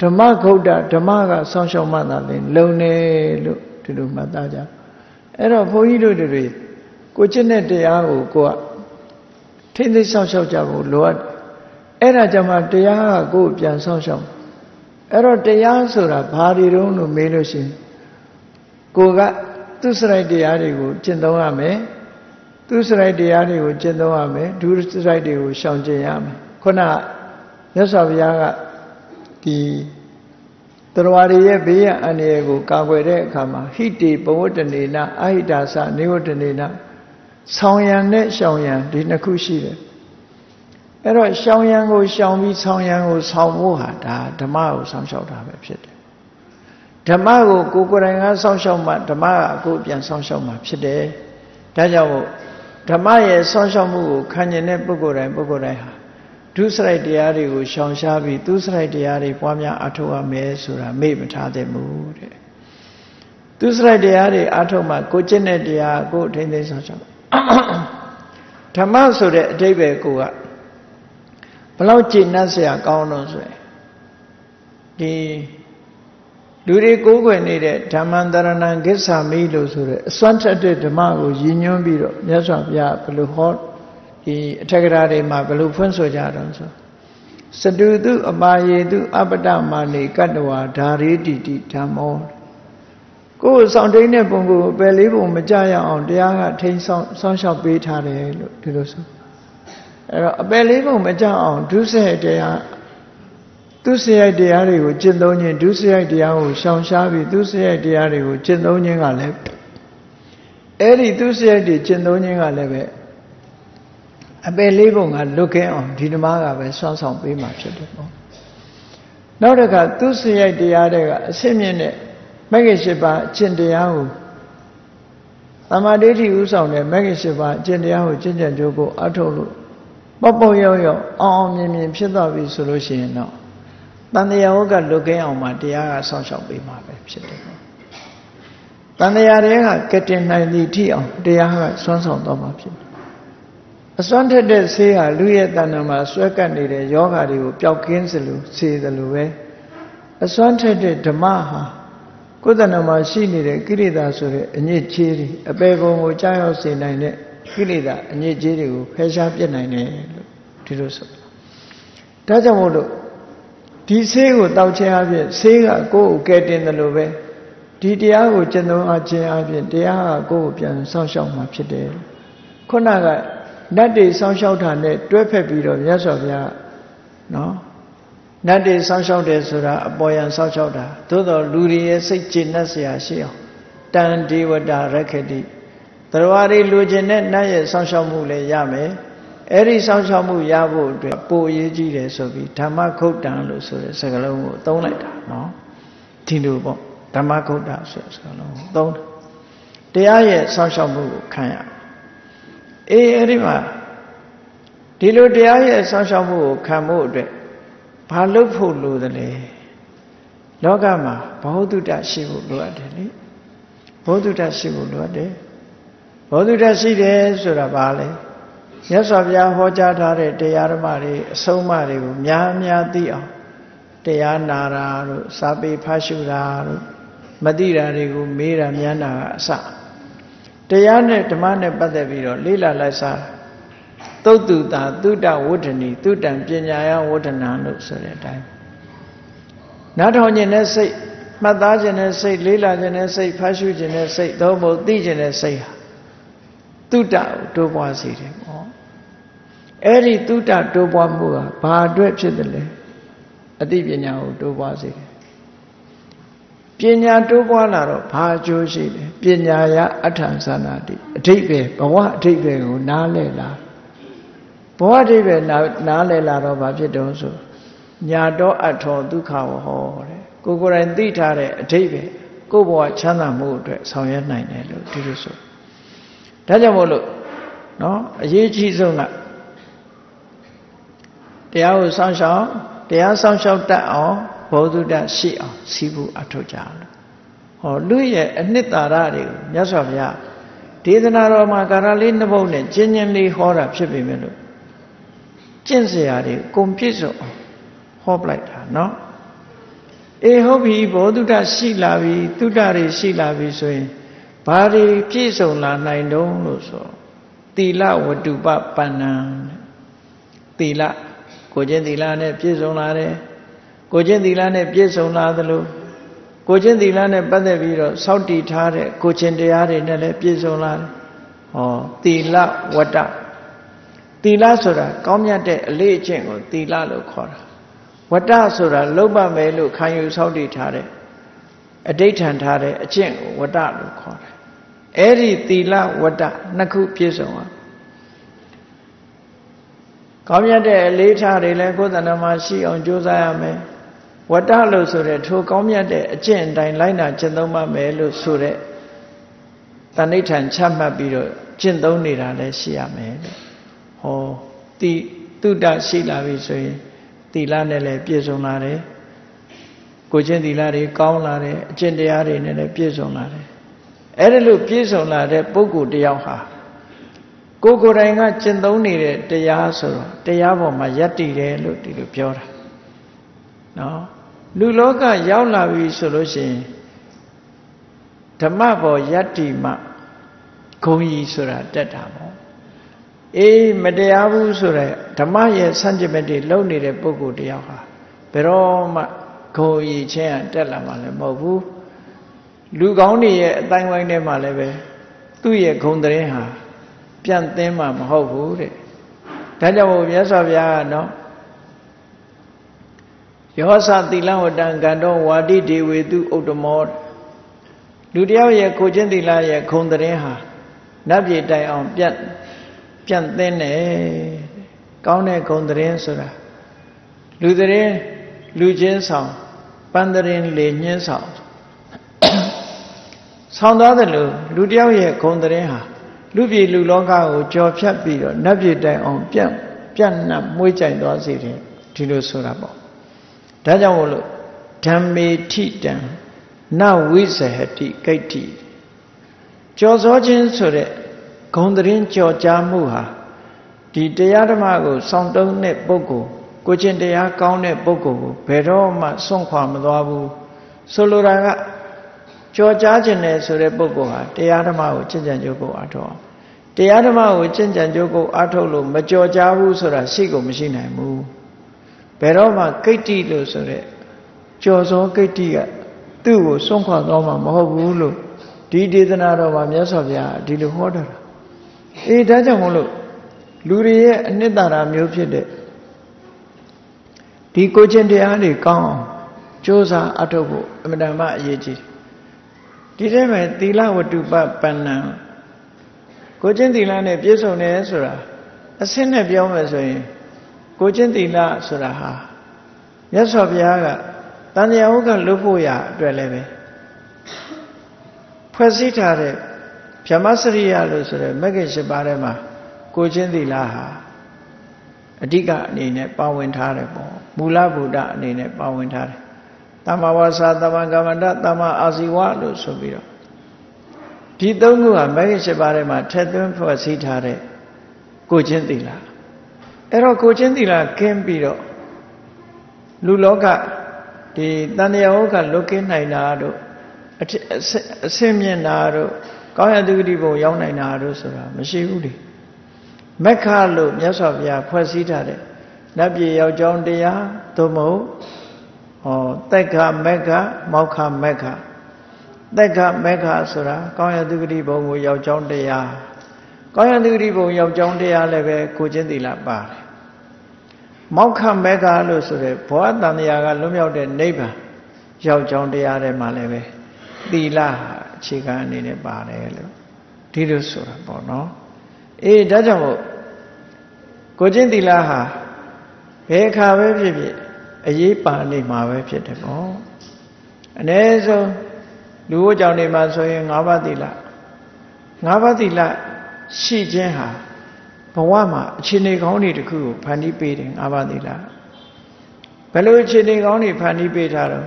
ဓမ္မခုတ်တာဓမ္မကဆောင်းရှောက်မှသာလေလုံနေလို့ဒီလိုမှတ်သားကြ။အဲ့တော့ဘုန်းကြီးတို့တွေကိုကျင့်တဲ့တရားကိုကိုကထိမ့်သိဆောင်းရှောက်ကြဖို့လိုအပ်အဲ့ဒါကြောင့်မှတရားကကိုယ်ပြန်ဆောင်းရှောက်အဲ့တော့တရားဆိုတာဘာတွေတုံးလို့မေးလို့ရှိရင်ကိုကသူစရိုက်တရားတွေကိုကျင့်သုံးရမယ်သူစရိုက်တရားတွေကိုကျင့်သုံးရမယ်ဒုစရိုက်တွေကိုရှောင်ကျင်ရမယ်ခုနမြတ်စွာဘုရားက ဒီတရားတွေရဲ့ဘေးရန်အန္တရာယ်ကိုကာကွယ်တဲ့အခါမှာဟိတေဘဝတ္တနေနအဟိတာသနေဝတ္တနေနဆောင်းရံနဲ့ရှောင်ရံဒီနှစ်ခုရှိတယ်အဲ့တော့ရှောင်ရံကိုရှောင်ပြီးဆောင်းရံကိုဆောင်းဖို့ဟာဒါဓမ္မကိုဆောင်းလျှောက်တာပဲဖြစ်တယ်ဓမ္မကိုကိုယ်ကိုယ်တိုင်ကစောင့်ရှောက်မှဓမ္မကကိုယ်ပြန်စောင့်ရှောက်မှဖြစ်တယ်။ဒါကြောင့်မို့ဓမ္မရဲ့စောင့်ရှောက်မှုကိုခံကျင်တဲ့ပုဂ္ဂိုလ်တိုင်းပုဂ္ဂိုလ်တိုင်းဟာ ဒုစရိုက်တရားတွေကိုရှောင်ရှားပြီးသူစရိုက်တရားတွေပွားများအထောက်အမယ်ဆိုတာမေ့မထားသင့်ဘူးတဲ့။သူစရိုက်တရားတွေအထောက်မှကိုကျင့်တဲ့တရားကိုထိမ့်သိမ်းဆောင်ရှောက်ဓမ္မဆိုတဲ့အတိပ္ပယ်ကိုကဘလောက်ကျင့်납เสียကောင်းတော့ဆိုရင်ဒီလူတွေကိုးကွယ်နေတဲ့ဓမ္မန္တရဏံကိစ္ဆာမိလို့ဆိုတဲ့အစွမ်းထက်တဲ့ဓမ္မကိုရည်ညွှန်းပြီးတော့မြတ်စွာဘုရားဘယ်လိုဟော ဒီအထက်ကရာတွေမှာဘယ်လိုဖွင့်ဆိုကြတော့ဆိုစတုတုအပါယေတုအပတမာနေကတ္တဝါဓာရေတိတိဓမ္မောကိုယ်ဆောင်တိန်တဲ့ပုံကိုပယ်လေးပုံမကြရအောင်တရားကထိန်းဆောင်ဆောင်းလျှောက်ပေးထားတယ်လို့ဒီလိုဆိုအဲ့တော့အပယ်လေးပုံမကြအောင်ဒုစရိုက်တရားသူစရိုက်တရားတွေကိုကျင့်သုံးခြင်းဒုစရိုက်တရားကိုရှောင်ရှားပြီးသူစရိုက်တရားတွေကိုကျင့်သုံးခြင်းကလည်းအဲ့ဒီသူစရိုက်တွေကျင့်သုံးခြင်းကလည်းပဲ အပယ်လေးပုံကလွတ်ကင်းအောင်ဒီဓမ္မကပဲဆွမ်းဆောင်ပေးမှာဖြစ်တယ်ပေါ့နောက်တစ်ခါသူစရိုက်တရားတွေကအစစ်မြင့်တဲ့မဂ္ဂင်၈ပါးအကျင့်တရားကိုသမာဓိဋ္ဌိဥဆောင်တဲ့မဂ္ဂင်၈ပါးအကျင့်တရားကိုကျင့်ကြံကြိုးကိုအထုတ်လို့ပေါ့ပေါ့ရောက်ရောက်အောင်အောင်မြင်မြင်ဖြစ်သွားပြီဆိုလို့ရှိရင်တော့တန်တရားဝကလွတ်ကင်းအောင်မှတရားကဆောင်းရှောက်ပေးမှာပဲဖြစ်တယ်ပေါ့တန်တရားတွေကကတင်နိုင်သည့်ထိအောင်တရားကဆွမ်းဆောင်တော့မှာဖြစ်တယ် အအစွမ်းထက်တဲ့ဆေးဟာလူရဲ့တဏ္ဍာမှာဆွဲကပ်နေတဲ့ယောဂါတွေကိုပျောက်ကင်းစလို့ဆေးသလိုပဲအစွမ်းထက်တဲ့ဓမ္မဟာကိုယ်တဏ္ဍာမှာရှိနေတဲ့ကိရိတာဆိုတဲ့အညစ်အကြေးတွေအပေပုံကိုကြားရောက်စေနိုင်တဲ့ကိလေသာအညစ်အကြေးတွေကိုဖယ်ရှားပြစ်နိုင်တယ်လို့ဒီလိုဆိုဒါကြောင့်မို့လို့ဒီဆေးကိုတောက်ခြင်းအပြင်ဆေးကကိုယ့်ကိုကယ်တင်တယ်လို့ပဲဒီတရားကိုကျင့်သုံးအခြင်းအပြင်တရားကကိုယ့်ကိုပြန်ဆောင်းရှောက်မှာဖြစ်တယ်ခုနက နတ်တွေဆောင်းရှောက်တာနဲ့တွဲဖက်ပြီးတော့မြတ်စွာဘုရားနော်နတ်တွေဆောင်းရှောက်တယ်ဆိုတာအပေါ်ယံဆောင်းရှောက်တာသို့တော်လူတွေရဲ့စိတ်ကျဉ်တ်เสียရှိအောင်တန်ဒီဝတရခတိတရားတွေလူကျင်တဲ့နတ်ရဲ့ဆောင်းရှောက်မှုလည်းရမယ်အဲ့ဒီဆောင်းရှောက်မှုရဖို့အတွက်ပိုအရေးကြီးတယ်ဆိုပြီးဓမ္မခုတ်တံလို့ဆိုတဲ့စကားလုံးကိုသုံးလိုက်တာနော်ဒီလိုပေါ့ဓမ္မခုတ်တံဆိုတဲ့စကားလုံးကိုသုံးတယ်တရားရဲ့ဆောင်းရှောက်မှုကိုခံရ အေးအဲ့ဒီမှာဒီလိုတရားရဲ့ဆောင်းရှောက်မှုကိုခံဖို့အတွက်ဘာလုပ်ဖို့လိုသလဲလောကမှာဘောဓုတရှိဖို့လိုအပ်တယ်လေဘောဓုတရှိဖို့လိုအပ်တယ်ဘောဓုတရှိတယ်ဆိုတာဘာလဲမြတ်စွာဘုရားဟောကြားထားတဲ့တရားဓမ္မတွေအဆုံးအမတွေကိုများများသိအောင်တရားနာတာတို့စာပေဖတ်ရှုတာတို့မသိတာတွေကိုမေးတာမြန်းတာအစ တရားနဲ့ဓမ္မနဲ့ပတ်သက်ပြီးတော့လေ့လာလိုက်စားသုတ်တုတာသုတဝဋ္ဌဏီသုတံပညာယဝဋ္ဌနာလို့ဆိုတဲ့အတိုင်းနားထောင်ခြင်းနဲ့စိတ်မှတ်သားခြင်းနဲ့စိတ်လေးလာခြင်းနဲ့စိတ်ဖတ်ရှုခြင်းနဲ့စိတ်သို့မဟုတ်သိခြင်းနဲ့စိတ်ဟာသုတကိုတိုးပွားစေတယ်ပေါ့အဲ့ဒီသုတတိုးပွားမှုကဘာအတွက်ဖြစ်တယ်လဲအသိပညာကိုတိုးပွားစေတယ် ပညာတိုးပွားလာတော့ဘာအကျိုးရှိလဲပညာယအထံသနာတိအထိပ္ပယ်ဘဝအထိပ္ပယ်ကိုနားလဲလာဘဝအထိပ္ပယ်နားလဲလာတော့ဘာဖြစ်တော့ဆိုညာတော့အထောဒုက္ခဝဟောတဲ့ကိုကိုယ်တိုင်သိထားတဲ့အထိပ္ပယ်ကိုယ်ဘဝချမ်းသာမှုအတွက်ဆောင်ရွက်နိုင်တယ်လို့ဒီလိုဆိုဒါကြောင့်မို့လို့နော်အရေးကြီးဆုံးကတရားကိုစောင့်ရှောက်တရားစောင့်ရှောက်တတ်အောင် ဘောဓုတရှိအောင်စီးဖို့အထောက်ကြလို့ဟောလူရဲ့အနှစ်သာရတွေကိုမြတ်စွာဘုရားဒေသနာတော်မှာကာရလေးနှစ်ပုဒ်နဲ့ကျဉ်းကျဉ်းလေးဟောတာဖြစ်ပေမဲ့လို့ကျင့်စရာတွေကုံပြည့်စုံအောင်ဟောပလိုက်တာနော်အေးဟုတ်ပြီဘောဓုတရှိလာပြီတုတ္တတွေရှိလာပြီဆိုရင်ဘာတွေပြည့်စုံလာနိုင်တုံးလို့ဆိုသီလဝတ္တုပပန္နံသီလကိုချင်းသီလနဲ့ပြည့်စုံလာတယ် ကိုချင်းသီလနဲ့ပြည့်စုံလာသလိုကိုချင်းသီလနဲ့ပတ်သက်ပြီးတော့စောင့်တည်ထားတဲ့ကိုချင်းတရားတွေနဲ့လည်းပြည့်စုံလာတယ်ဟောသီလဝတ္တသီလဆိုတာကောင်းမြတ်တဲ့အလေးအကျင့်ကိုသီလလို့ခေါ်တာဝတ္တဆိုတာလုံးပမယ်လို့ခံယူစောင့်တည်ထားတဲ့အဋိဋ္ဌံထားတဲ့အကျင့်ကိုဝတ္တလို့ခေါ်တယ်အဲ့ဒီသီလဝတ္တနှစ်ခုပြည့်စုံအောင်ကောင်းမြတ်တဲ့အလေးထားတွေလည်းကိုယ်တဏ္ဍမှာရှိအောင်ကြိုးစားရမယ် ဝတ္တလို့ဆိုတဲ့ထိုကောင်းမြတ်တဲ့အကျင့်အတိုင်းလိုက်နာကျင့်သုံးပါမယ်လို့ဆိုတဲ့တဏိဋ္ဌံချမှတ်ပြီးတော့ကျင့်သုံးနေတာလည်းရှိရမယ်တဲ့ဟောတိတုဒ္ဒရှိလာပြီဆိုရင်သီလနဲ့လည်းပြည့်စုံလာတယ်ကိုချင်းသီလတွေကောင်းလာတယ်အကျင့်တရားတွေနဲ့လည်းပြည့်စုံလာတယ်အဲ့ဒါလို့ပြည့်စုံလာတဲ့ပုဂ္ဂိုလ်တယောက်ဟာကိုကိုယ်တိုင်ကကျင့်သုံးနေတဲ့တရားဆိုတော့တရားပေါ်မှာယက်တည်တယ်လို့ဒီလိုပြောတာနော် လူလောကရောက်လာပြီဆိုလို့ရှိရင်ဓမ္မပေါ်ယက်တည်မှဂုံကြီးဆိုတာတက်တာပေါ့အေးမတရားဘူးဆိုတော့ဓမ္မရဲ့ဆန့်ကျင်ဘက်တွေလုံနေတဲ့ပုဂ္ဂိုလ်တယောက်ဟာဘယ်တော့မှဂုံကြီးချင်းတက်လာမှလည်းမဟုတ်ဘူးလူကောင်းတွေရဲ့အတိုင်းဝိုင်းထဲမှာလည်းပဲသူ့ရဲ့ဂုံတရင်ဟာပြန့်သင်းမှာမဟုတ်ဘူးတဲ့ဒါကြောင့်မို့မြတ်စွာဘုရားကနော် ယောသသီလဝတ္တံကံတော်ဝါတိဒေဝေတုဥတ္တမောလူတယောက်ရဲ့ကိုချင်းသီလရဲ့ခုံတရင်ဟာနတ်ပြည်တိုင်အောင်ပြန့်ပြန့်သင်းတယ်ကောင်းတဲ့ခုံတရင်ဆိုတာလူတရင်လူချင်းဆောင်ပန်းတရင်လေညင်းဆောင်ဆောင်းသွားတယ်လို့လူတယောက်ရဲ့ခုံတရင်ဟာလူပြည်လူလောကကိုကြော်ဖြတ်ပြီးတော့နတ်ပြည်တိုင်အောင်ပြန့်ပြန့်နှံ့မွေးကြိုင်သွားစေတယ်ဒီလိုဆိုတာပေါ့ ဒါကြောင့်မို့လို့ဓမ္မေထိတံနဝိဇဟတိကိဋ္တိကြော်စောခြင်းဆိုတဲ့ဂုံတရင်ကြော်ကြားမှုဟာဒီတရားဓမ္မကိုစောင့်တုံးတဲ့ပုဂ္ဂိုလ်ကိုချင်းတရားကောင်းတဲ့ပုဂ္ဂိုလ်ကိုဘယ်တော့မှစွန့်ခွာမသွားဘူးဆိုလိုတာကကြော်ကြားခြင်းနဲ့ဆိုတဲ့ပုဂ္ဂိုလ်ဟာတရားဓမ္မကိုကျင့်ကြံကြိုးကိုအားထုတ်တရားဓမ္မကိုကျင့်ကြံကြိုးကိုအားထုတ်လို့မကြော်ကြားဘူးဆိုတာရှိကိုမရှိနိုင်ဘူး ဘယ်တော့မှကိတ္တိလို့ဆိုတဲ့ကြော်စောကိတ္တိကသူ့ကိုစွန့်ခွာသွားမှာမဟုတ်ဘူးလို့ဒီဒေသနာတော်မှာမြတ်စွာဘုရားဒီလိုဟောတာအေးဒါကြောင့်မို့လို့လူတွေရဲ့အနှစ်သာရမျိုးဖြစ်တဲ့ဒီကိုချင်းတရားတွေကောင်းအောင်ကြိုးစားအထောက်ဖို့အမှန်တမ်းအရေးကြီးဒီထဲမှာသီလဝတ္ထုပပဏ္ဏကိုချင်းသီလနဲ့ပြည့်စုံတယ်ဆိုတာအစင်းနဲ့ပြောမယ်ဆိုရင် ကိုချင်းသီလဆိုတာဟာမြတ်စွာဘုရားကတန်တရားဟုတ်ကလွတ်ဖို့ရအတွက်လည်းပဲဖွဲ့စည်းထားတဲ့ဗြဟ္မစရိယလို့ဆိုတဲ့မဂ္ဂင်၈ပါးထဲမှာကိုချင်းသီလဟာအဓိကအနေနဲ့ပါဝင်ထားတယ်ပေါ့မူလဗုဒ္ဓအနေနဲ့ပါဝင်ထားတယ်တမ္မာဝါစာတမ္မာကမ္မန္တတမ္မာအာဇီဝလို့ဆိုပြီးတော့ဒီသုံးခုဟာမဂ္ဂင်၈ပါးထဲမှာထက်သွင်းဖွဲ့စည်းထားတဲ့ကိုချင်းသီလ အဲ့တော့ကိုချင်းသီလကင်းပြီးတော့လူလောကဒီတန်တရားဟုတ်ကလွတ်ကင်းနိုင်တာတို့အဆင့်မြင့်တာတို့ကောင်းရတုဂတိဘုံရောက်နိုင်တာတို့ဆိုတာမရှိဘူးလေမက္ခလို့မြတ်စွာဘုရားဖွဲ့စည်းထားတဲ့နတ်ပြည်ယောက်ျောင်းတရားသို့မဟုတ်ဟောတက်ခမက္ခမောက္ခမက္ခတက်ခမက္ခဆိုတာကောင်းရတုဂတိဘုံကိုယောက်ျောင်းတရားကောင်းရတုဂတိဘုံယောက်ျောင်းတရားလည်းပဲကိုချင်းသီလပါတယ် မောက္ခမက္ခလို့ဆိုတဲ့ဘောအတန်တရားကလွတ်မြောက်တဲ့နိဗ္ဗာန်ရောက်ကြောင်းတရားထဲမှာလည်းပဲသီလအခြေခံအနေနဲ့ပါတယ်လို့ဒီလိုဆိုတာပေါ့နော်အေးဒါကြောင့်မို့ကိုချင်းသီလဟာဘယ်အခါပဲဖြစ်ဖြစ်အရေးပါနေမှာပဲဖြစ်တယ်ပေါ့အ ਨੇ ဆုံးလူ့ကြောင့်နေမှာဆိုရင်၅ပါးသီလ၅ပါးသီလရှိခြင်းဟာ ဘဝမှာအခြေအနေကောင်းတွေတခုကိုဖန်တီးပေးတယ်၅ပါးသီလဘယ်လိုအခြေအနေကောင်းတွေဖန်တီးပေးထားတော့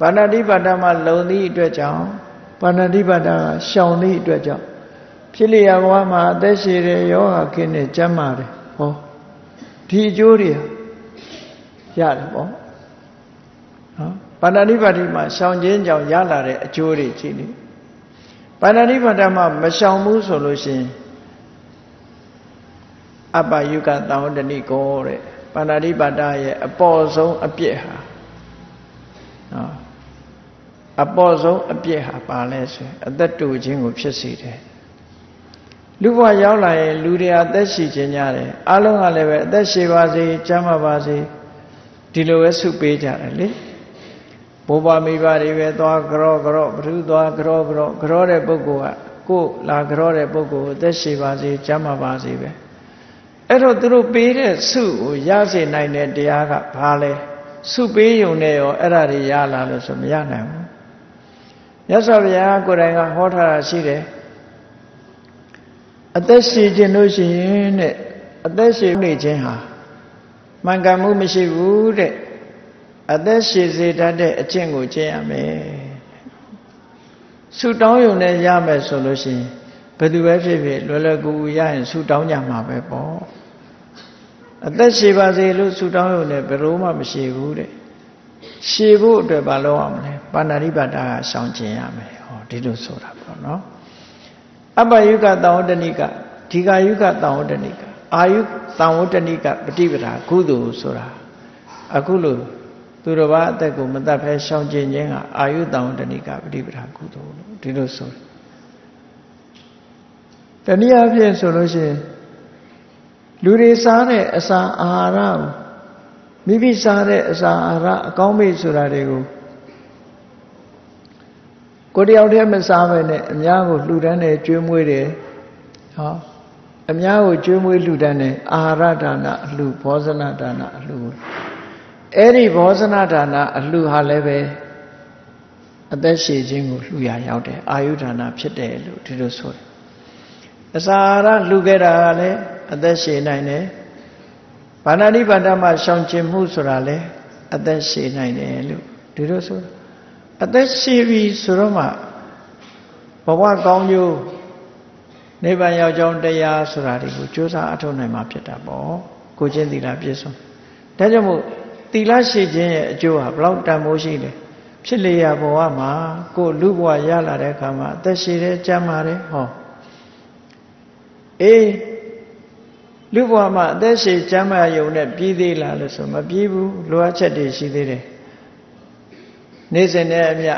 ပါဏာတိပါဒမှာလုံသည့်အတွက်ကြောင့်ပါဏာတိပါဒကရှောင်သည့်အတွက်ကြောင့်ဖြစ်လျာဘဝမှာအသက်ရှည်တဲ့ယောဂခင်းနဲ့ကျမ်းမာတယ်ဟောဒီအကျိုးတွေရတယ်ပေါ့နော်ပါဏာတိပါတိမှာရှောင်ခြင်းကြောင့်ရလာတဲ့အကျိုးတွေကြည့်နေပါဏာတိပါဒမှာမရှောင်ဘူးဆိုလို့ရှိရင် အပယုကတောင်းတဏိကောတဲ့ပါဏာတိပါဒရဲ့အပေါ်ဆုံးအပြစ်ဟာနော်အပေါ်ဆုံးအပြစ်ဟာပါလဲဆိုရင်အသက်တူခြင်းကိုဖြစ်စေတယ်လူဘဝရောက်လာရင်လူတွေအသက်ရှိခြင်းကြတယ်အလုံးကလည်းပဲအသက်ရှိပါစေကျမ်းမာပါစေဒီလိုပဲဆုပေးကြတယ်လေဘိုးဘမိဘတွေပဲသွားကြောကြောဘ ᱹ သွားကြောကြောကြောတဲ့ပုဂ္ဂိုလ်ကကိုလာကြောတဲ့ပုဂ္ဂိုလ်အသက်ရှိပါစေကျမ်းမာပါစေပဲ အဲ့တော့သူတို့ပေးတဲ့ဆုကိုရစေနိုင်တဲ့တရားကဘာလဲဆုပေးယုံနဲ့ရောအဲ့ဒါတွေရလာလို့ဆိုမရနိုင်ဘူးမြတ်စွာဘုရားကိုယ်တိုင်ကဟောထားတာရှိတယ်အသက်ရှင်ခြင်းလို့ရှိရင်တဲ့အသက်ရှင်နေခြင်းဟာမှန်ကန်မှုမရှိဘူးတဲ့အသက်ရှင်စေတတ်တဲ့အကျင့်ကိုကျင့်ရမယ်ဆူတောင်းယုံနဲ့ရမယ်ဆိုလို့ရှိရင်ဘ ယ်သူပဲဖြစ်ဖြစ်လွယ်လွယ်ကူကူရရင်ဆူတောင်းကြမှာပဲပေါ့အသက်ရှည်ပါစေလို့ဆူတောင်းရုံနဲ့ဘယ်လိုမှမရှိဘူးတဲ့ရှည်ဖို့အတွက်ဘာလုပ်ရမလဲပါဏာတိပါဒကရှောင်ကျင်ရမယ်ဟောဒီလိုဆိုတာပေါ့နော်အပယုကတံဝတ္တနိကဒီကာယုကတံဝတ္တနိကအာယုတံဝတ္တနိကပฏิပဒါကုသိုလ်ဆိုတာအခုလို့သူတော်ဘာအသက်ကိုမတတ်ဖဲရှောင်ကျင်ခြင်းကအာယုတံဝတ္တနိကပฏิပဒါကုသိုလ်လို့ဒီလိုဆိုတယ် တနည်းအားဖြင့်ဆိုလို့ရှိရင်လူတွေစားတဲ့အစာအာဟာရကိုမိမိစားတဲ့အစာအာဟာရအကောင်းမေ့ဆိုတာတွေကိုကိုတယောက်တည်းမစားဘဲနဲ့အများကိုလှူဒန်းတယ်ကျွေးမွေးတယ်ဟောအများကိုကျွေးမွေးလှူဒန်းတယ်အာဟာရဒါနအလှဘောဇနဒါနအလှအဲ့ဒီဘောဇနဒါနအလှဟာလည်းပဲအသက်ရှည်ခြင်းကိုလှူရရောက်တယ်အာယုဒါနဖြစ်တယ်လို့ဒီလိုဆိုတယ် အစာအာဟာရလှူခဲ့တာကလည်းအသက်ရှည်နိုင်တယ်ဘာနာတိပါဒမှာရှောင်ကျင်မှုဆိုတာလေအသက်ရှည်နိုင်တယ်လို့ဒီလိုဆိုအသက်ရှည်ပြီဆိုတော့မှဘဝကောင်းကျိုးနိဗ္ဗာန်ရောက်ကြောင်းတရားဆိုတာတွေကိုကြိုးစားအထောက်နိုင်မှာဖြစ်တာပေါ့ကိုချင်းသီလပြည့်စုံဒါကြောင့်မို့သီလရှိခြင်းရဲ့အကျိုးဟာဘလောက်တန်ဖိုးရှိလဲဖြစ်လေရဘဝမှာကိုလူဘဝရလာတဲ့အခါမှာအသက်ရှိတယ်ကြမ်းပါတယ်ဟော အေးလူဘဝမှာအသက်ရှိကြမ်းမာရုံနဲ့ပြီးသေးလားလို့ဆိုမပြီးဘူးလိုအပ်ချက်တွေရှိသေးတယ်နေ့စဉ်နဲ့အမျှ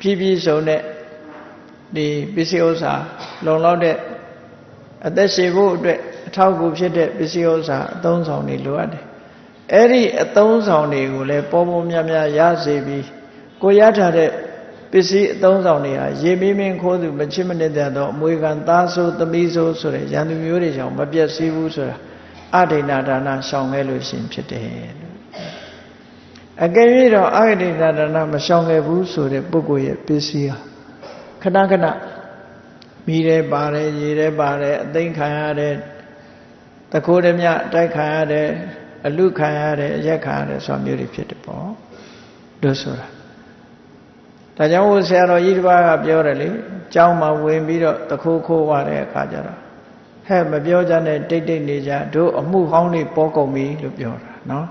ပြည့်ပြည့်စုံတဲ့ဒီပစ္စည်းဥစ္စာလုံလောက်တဲ့အသက်ရှင်ဖို့အတွက်အထောက်အကူဖြစ်တဲ့ပစ္စည်းဥစ္စာအသုံးဆောင်တွေလိုအပ်တယ်အဲ့ဒီအသုံးဆောင်တွေကိုလည်းပေါ်ပေါ်များများရစေပြီးကိုရထားတဲ့ပ စ္စည်းအသုံးဆောင်တွေဟာရေမင်းမင်းခိုးသူမချစ်မနစ်တဲ့အမွေခံသားဆိုးသမီးဆိုးဆိုတဲ့ရန်သူမျိုးတွေကြောင့်မပြည့်စည်ဘူးဆိုတာအဒိဏဒါနရှောင်ခဲ့လို့ရှင်ဖြစ်တယ်လို့အကယ်၍တော့အဒိဏဒါနမရှောင်ခဲ့ဘူးဆိုတဲ့ပုဂ္ဂိုလ်ရဲ့ပစ္စည်းဟာခဏခဏမိတယ်ပါတယ်ရေတယ်ပါတယ်အသိမ့်ခံရတယ်တခိုးတမြတိုက်ခံရတယ်အလူခံရတယ်အရက်ခံရတယ်ဆိုတာမျိုးတွေဖြစ်တယ်ပေါ့လို့ဆိုတာ ဒါကြောင့်ဆရာတော်ကြီးတစ်ပါးကပြောတယ်လေကျောင်းမှာဝင်ပြီးတော့တခိုးခိုးသွားတဲ့အခါကျတော့ဟဲ့မပြောကြနဲ့တိတ်တိတ်နေကြတို့အမှုဟောင်းတွေပေါ်ကုန်ပြီလို့ပြောတာနော်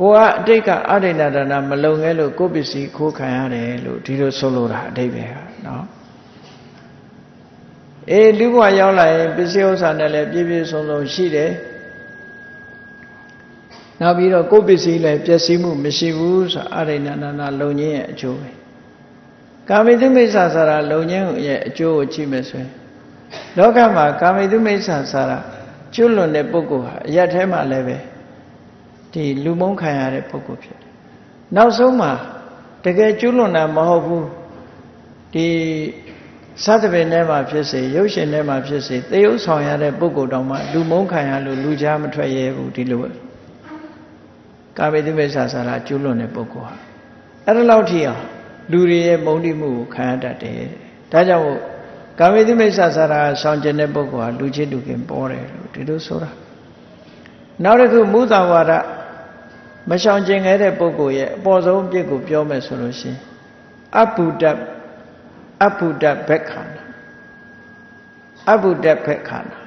ကိုကအတိတ်ကအဋိဏဒါနမလုံငဲလို့ကိုပစ္စည်းခိုးခံရတယ်လို့ဒီလိုဆိုလိုတာအတိတ်ပဲကနော်အေးလူဘဝရောက်လာရင်ပစ္စည်းဥစ္စာနဲ့လည်းပြည့်ပြည့်စုံစုံရှိတယ်နောက်ပြီးတော့ကိုယ်ပစ္စည်းလည်းပျက်စီးမှုမရှိဘူးဆိုအရိဏနာနာလုံခြင်းရဲ့အကျိုးပဲ ကာမိတုမိစ္ဆာစာရလုံခြင်းရဲ့အကျိုးကိုကြည့်မယ်ဆိုရင်လောကမှာကာမိတုမိစ္ဆာစာရကျွလွန်တဲ့ပုဂ္ဂိုလ်ဟာအရက်ထဲမှာလည်းပဲဒီလူမုန်းခံရတဲ့ပုဂ္ဂိုလ်ဖြစ်တယ်နောက်ဆုံးမှာတကယ်ကျွလွန်တာမဟုတ်ဘူးဒီစသဖြင့်ထဲမှာဖြစ်စေရုပ်ရှင်ထဲမှာဖြစ်စေသေယုတ်ဆောင်ရတဲ့ပုဂ္ဂိုလ်တောင်မှလူမုန်းခံရလို့လူကြားမထွက်ရဲဘူးဒီလိုကာမေတုမေဆာဆာရာကျွလွန်တဲ့ပုဂ္ဂိုလ်ဟာအဲ့ဒါလောက်ထိအောင် လူတွေရဲ့မုန်းတိမှုကိုခံရတတ်တယ်ဒါကြောင့်မို့ကာမေတုမေဆာဆာရာဆောင်ကျင်တဲ့ပုဂ္ဂိုလ်ဟာလူချင်းလူခင်ပေါ်တယ်လို့ဒီလိုဆိုတာနောက်တစ်ခုမူတဝါဒမရှောင်ကျင်ခဲ့တဲ့ပုဂ္ဂိုလ်ရဲ့အပေါ်ဆုံးအပြစ်ကိုပြောမယ်ဆိုလို့ရှိရင်အပုဒ္ဒအဘုဒ္ဓဘက်ခန္ဓာအဘုဒ္ဓဘက်ခန္ဓာ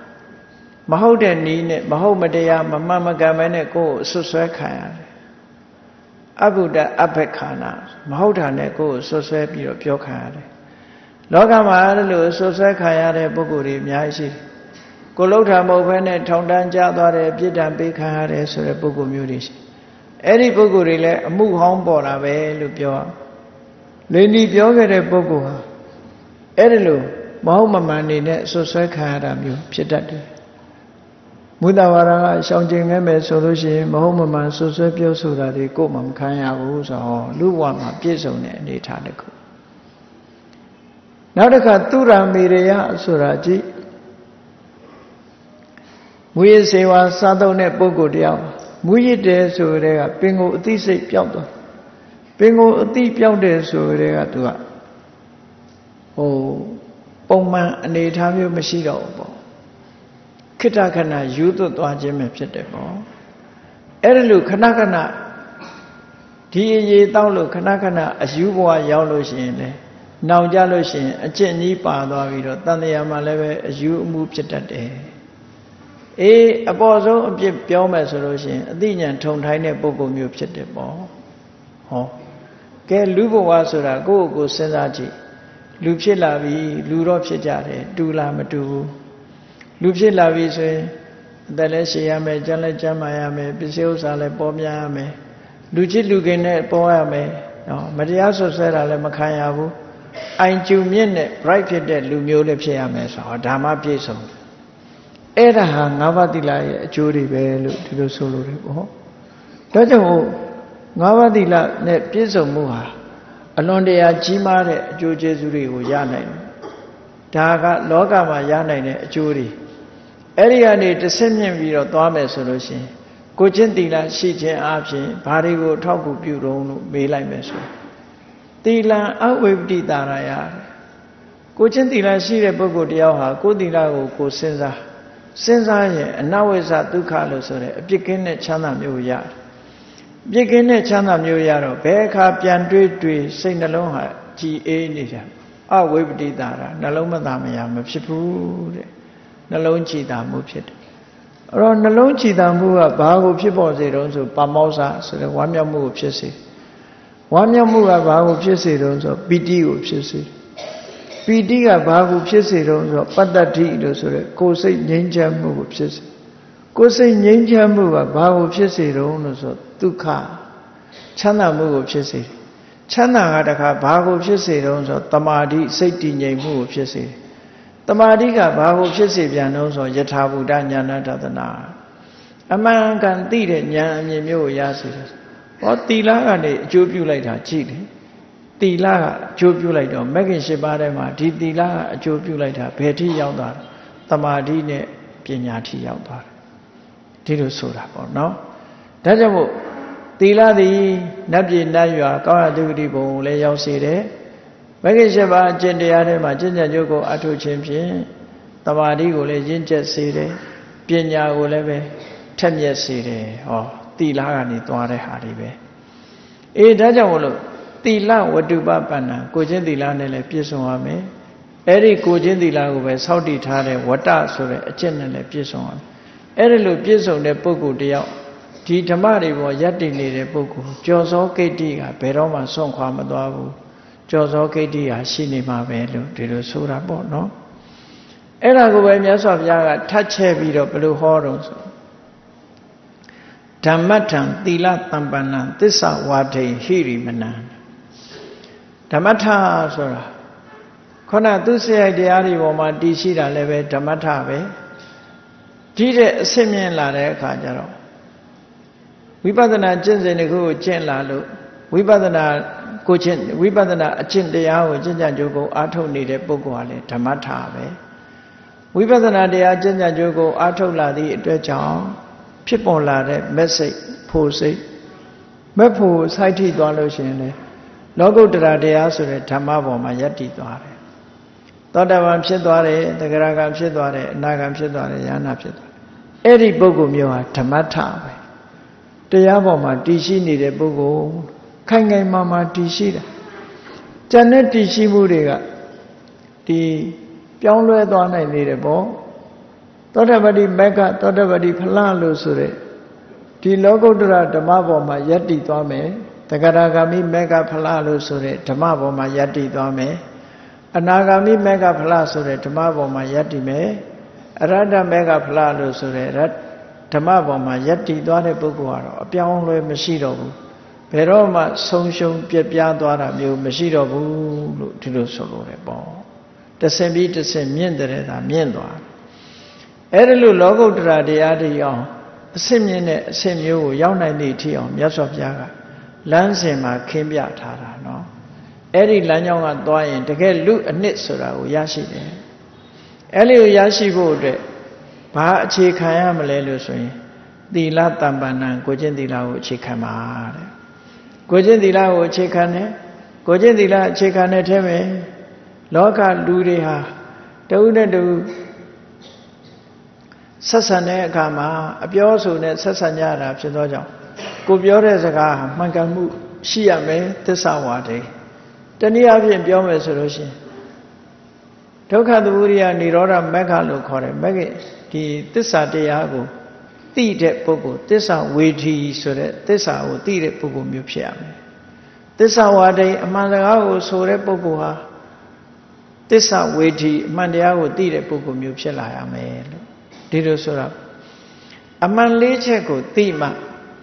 မဟုတ်တဲ့နီးနဲ့မဟုတ်မတရားမမှန်မကန်ပဲနဲ့ကိုယ်ကိုဆွဆွဲခံရတယ် အဘုဒ္ဓအဘက်ခန္ဓာမဟုတ်တာနဲ့ကိုယ်ကိုဆွဆွဲပြီးတော့ပြောခံရတယ်လောကမှာအဲ့လိုဆွဆွဲခံရတဲ့ပုဂ္ဂိုလ်တွေအများကြီးရှိတယ်ကိုလှုပ်တာမဟုတ်ဘဲနဲ့ထောင်တန်းကြသွားတယ်ပြစ်ဒဏ်ပေးခံရတယ်ဆိုတဲ့ပုဂ္ဂိုလ်မျိုးတွေရှိအဲ့ဒီပုဂ္ဂိုလ်တွေလည်းအမှုဟောင်းပေါ်တာပဲလို့ပြောလင်းဒီပြောခဲ့တဲ့ပုဂ္ဂိုလ်ဟာအဲ့ဒီလိုမဟုတ်မမှန်နေနဲ့ဆွဆွဲခံရတာမျိုးဖြစ်တတ်တယ် မုဒ္ဒဝါဒကရှောင်ကျင်ခဲ့မယ်ဆိုလို့ရှိရင်မဟုတ်မမှန်ဆွဆွဲပြောဆိုတာတွေကိုယ်မှမခံရဘူးဆိုတော့လူဘဝမှာပြည့်စုံတဲ့အနေအထားတစ်ခုနောက်တစ်ခါသူရမေရယဆိုတာကြည့်မူရစေဝါစားသုံးတဲ့ပုဂ္ဂိုလ်တယောက်မူရတဲ့ဆိုတဲ့ကပင်ကိုအသိစိတ်ပျောက်သွားပင်ကိုအသိပျောက်တဲ့ဆိုတဲ့ကသူကဟိုပုံမှန်အနေအထားမျိုးမရှိတော့ဘူးပေါ့ ခိတခဏယူသွတ်သွားခြင်းပဲဖြစ်တယ်ပေါ့အဲ့ဒါလို့ခဏခဏဒီအရေးတောက်လို့ခဏခဏအယူဘဝရောက်လို့ရှိရင်လေနောင်ကြလို့ရှိရင်အကျင့်ကြီးပါသွားပြီးတော့တန်တရားမှာလည်းပဲအယူအမှုဖြစ်တတ်တယ်အေးအပေါ်ဆုံးအပြစ်ပြောမယ်ဆိုလို့ရှိရင်အသိဉာဏ်ထုံထိုင်းတဲ့ပုံကုမျိုးဖြစ်တယ်ပေါ့ဟောကဲလူဘဝဆိုတာကိုယ့်ကိုယ်စဉ်းစားကြည့်လူဖြစ်လာပြီလူတော့ဖြစ်ကြတယ်တူလားမတူဘူး လူဖြစ်လာပြီဆိုရင်အသက်လည်းရှည်ရမယ်ကျန်းလည်းကျန်းမာရမယ်ပစ္စည်းဥစ္စာလည်းပေါ်များရမယ်လူချစ်လူခင်နဲ့ပေါ်ရမယ်နော်မတရားဆွဆွဲတာလည်းမခံရဘူးအိုင်ကျူမြင့်နဲ့ bright ဖြစ်တဲ့လူမျိုးလည်းဖြစ်ရမယ်ဆိုတော့ဒါမှပြည့်စုံအဲ့ဒါဟာငါးပါးသီလရဲ့အကျိုးတွေပဲလို့ဒီလိုဆိုလိုတယ်ပေါ့ဒါကြောင့်ငါးပါးသီလနဲ့ပြည့်စုံမှုဟာအလွန်တရာကြီးမားတဲ့အကျိုးကျေးဇူးတွေကိုရနိုင်တယ်ဒါကလောကမှာရနိုင်တဲ့အကျိုးတွေ အဲ့ဒီကနေတဆင့်မြင့်ပြီးတော့သွားမယ်ဆိုလို့ရှိရင်ကိုချင်းတီလာရှိခြင်းအပြင်ဘာတွေကိုထောက်ကူပြုတော့လို့မေးလိုက်မယ်ဆိုတီလံအဝိပတိတာရယကိုချင်းတီလာရှိတဲ့ပုဂ္ဂိုလ်တယောက်ဟာကိုတီလာကိုကိုစဉ်းစားစဉ်းစားရင်အနဝိဇ္ဇဒုက္ခလို့ဆိုတဲ့အပြစ်ကင်းတဲ့ချမ်းသာမျိုးရတယ်ပြစ်ကင်းတဲ့ချမ်းသာမျိုးရတော့ဘယ်အခါပြန်တွေးတွေးစိတ်နှလုံးဟာကြည်အေးနေတာအဝိပတိတာရာနှလုံးမသားမရမဖြစ်ဘူးတဲ့ နှလုံးကြည်တာမှုဖြစ်တယ်အဲ့တော့နှလုံးကြည်တာမှုကဘာကိုဖြစ်ပေါ်စေတုံးဆိုပါမောဇာဆိုတဲ့ဝမ်းမြောက်မှုကိုဖြစ်စေဝမ်းမြောက်မှုကဘာကိုဖြစ်စေတုံးဆိုပီတိကိုဖြစ်စေပီတိကဘာကိုဖြစ်စေတုံးဆိုပတ္တတိလို့ဆိုတဲ့ကိုယ်စိတ်ငြိမ်းချမ်းမှုကိုဖြစ်စေကိုယ်စိတ်ငြိမ်းချမ်းမှုကဘာကိုဖြစ်စေတုံးလို့ဆိုဒုက္ခချမ်းသာမှုကိုဖြစ်စေတယ်ချမ်းသာကတခါဘာကိုဖြစ်စေတုံးဆိုတမာတိစိတ်တည်ငြိမ်မှုကိုဖြစ်စေတယ် တမာတိကဘာကိုဖြစ်စေပြန်တုံးဆိုယထာဘူတညာဏတဒနာအမှန်ကန်သိတဲ့ဉာဏ်အမြင်မျိုးကိုရစေတယ်ဟောတီလာကနေအကျိုးပြုလိုက်တာကြည့်တယ်တီလာကအကျိုးပြုလိုက်တော့မဂ္ဂင်၈ပါးထဲမှာဒီတီလာကအကျိုးပြုလိုက်တာဘယ်ထိရောက်သွားလဲတမာတိနဲ့ပညာထိရောက်သွားတယ်ဒီလိုဆိုတာပေါ့နော်ဒါကြောင့်မို့သီလသည်နတ်ပြည်နတ်ရွာကောင်းရတုတိဘုံကိုလည်းရောက်စေတယ် မဂ္ဂင်၈ပါးအကျင့်တရားထဲမှာကျင့်ကြံကြိုးကိုအထုခြင်းဖြင့်တမာတိကိုလည်းရင့်ကျက်စေတယ်ပညာကိုလည်းပဲထက်မြက်စေတယ်ဟောသီလကနေသွားတဲ့ဟာတွေပဲအေးဒါကြောင့်မလို့သီလဝတ္တုပပန္နကိုချင်းသီလနဲ့လည်းပြည့်စုံရမယ်အဲ့ဒီကိုချင်းသီလကိုပဲစောင့်တည်ထားတဲ့ဝတ္တဆိုတဲ့အကျင့်နဲ့လည်းပြည့်စုံရမယ်အဲ့ဒီလိုပြည့်စုံတဲ့ပုဂ္ဂိုလ်တယောက်ဒီဓမ္မတွေပေါ်ယက်တည်နေတဲ့ပုဂ္ဂိုလ်ကြော်စောကိတ္တိကဘယ်တော့မှဆွန့်ခွာမသွားဘူး ကြော်စောကိတ္တိဟာရှိနေမှာပဲလို့ဒီလိုဆိုတာပေါ့နော်အဲ့ဒါကိုပဲမြတ်စွာဘုရားကထတ်ချဲ့ပြီးတော့ဘယ်လိုဟောတော့ဆိုဓမ္မထံသီလတံပန္နသစ္စာဝါထိဟိရိမနံဓမ္မထဆိုတာခုနသူစရိုက်တရားတွေပေါ်မှာတည်ရှိတာလည်းပဲဓမ္မထပဲဒီတဲ့အစစ်မြင်လာတဲ့အခါကျတော့ဝိပဿနာကျင့်စဉ်တစ်ခုကိုကျင့်လာလို့ဝိပဿနာ ကိုကျင့်ဝိပဿနာအကျင့်တရားကိုကျင့်ကြံကြိုးကိုအားထုတ်နေတဲ့ပုဂ္ဂိုလ်ဟာလေဓမ္မထပဲဝိပဿနာတရားကျင့်ကြံကြိုးကိုအားထုတ်လာသည့်အတွက်ကြောင့်ဖြစ်ပေါ်လာတဲ့မက်စိတ်ဖို့စိတ်မက်ဖို့စိုက်ထိသွားလို့ရှိရင်လေလောကုတ္တရာတရားဆိုတဲ့ဓမ္မပေါ်မှာယက်တည်သွားတယ်သောတာပန်ဖြစ်သွားတယ်တဂရကံဖြစ်သွားတယ်အနာကံဖြစ်သွားတယ်ယန္နာဖြစ်သွားတယ်အဲ့ဒီပုဂ္ဂိုလ်မျိုးဟာဓမ္မထပဲတရားပေါ်မှာတည်ရှိနေတဲ့ပုဂ္ဂိုလ် ခိုင်ခိုင်မာမာတည်ရှိတယ်။ဉာဏ်နဲ့တည်ရှိမှုတွေကဒီပြောင်းလဲသွားနိုင်နေတယ်ပေါ့။သောတပတိမက္ခသောတပတိဖလလို့ဆိုတဲ့ဒီလောကုတ္တရာဓမ္မပေါ်မှာယက်တည်သွားမယ်။တဂရဂာမိမက္ခဖလလို့ဆိုတဲ့ဓမ္မပေါ်မှာယက်တည်သွားမယ်။အနာဂာမိမက္ခဖလဆိုတဲ့ဓမ္မပေါ်မှာယက်တည်မယ်။အရဟတမက္ခဖလလို့ဆိုတဲ့ဓမ္မပေါ်မှာယက်တည်သွားတဲ့ပုဂ္ဂိုလ်ကတော့အပြောင်းလဲမရှိတော့ဘူး ဘယ်တော့မှဆုံးရှုံးပြက်ပြားသွားတာမျိုးမရှိတော့ဘူးလို့ဒီလိုဆိုလို့ရတယ်ပေါ့တဆင်ပြီးတဆင်မြင့်တဲ့တာမြင့်သွားအဲ့ဒါလို့လောကုတ္တရာတရားတွေအောင်အစစ်မြင့်တဲ့အစစ်မျိုးကိုရောက်နိုင်သည့်အထိအောင်မြတ်စွာဘုရားကလမ်းစဉ်မှာခင်းပြထားတာเนาะအဲ့ဒီလမ်းကြောင်းကသွားရင်တကယ်လူအနှစ်ဆိုတာကိုရရှိတယ်အဲ့ဒီကိုရရှိဖို့အတွက်ဘာအခြေခံရမလဲလို့ဆိုရင်သီလတမ္ပန္နကိုကျင့်သီလကိုအခြေခံပါတဲ့ ကိုကျင့်သီလကိုအခြေခံတယ်ကိုကျင့်သီလအခြေခံတဲ့ထဲမှာလောကလူတွေဟာတဦးနဲ့တဦးဆက်ဆံတဲ့အခါမှာအပြောဆိုနဲ့ဆက်ဆံကြတာဖြစ်သောကြောင့်ကိုပြောတဲ့စကားဟာမှန်ကန်မှုရှိရမယ်သစ္စာဝါဒိတနည်းအားဖြင့်ပြောမယ်ဆိုလို့ရှိရင်ဒုက္ခသမုဒယនិရောဓမက္ခလို့ခေါ်တယ်မက္ခဒီသစ္စာတရားကို သိတဲ့ပုဂ္ဂိုလ်သစ္စာဝေထီဆိုတဲ့သစ္စာကိုသိတဲ့ပုဂ္ဂိုလ်မျိုးဖြစ်ရမယ်သစ္စာဝါဒိအမှန်တရားကိုဆိုတဲ့ပုဂ္ဂိုလ်ဟာသစ္စာဝေထီအမှန်တရားကိုသိတဲ့ပုဂ္ဂိုလ်မျိုးဖြစ်လာရမယ်လို့ဒီလိုဆိုတော့အမှန်လေးချက်ကိုသိမှ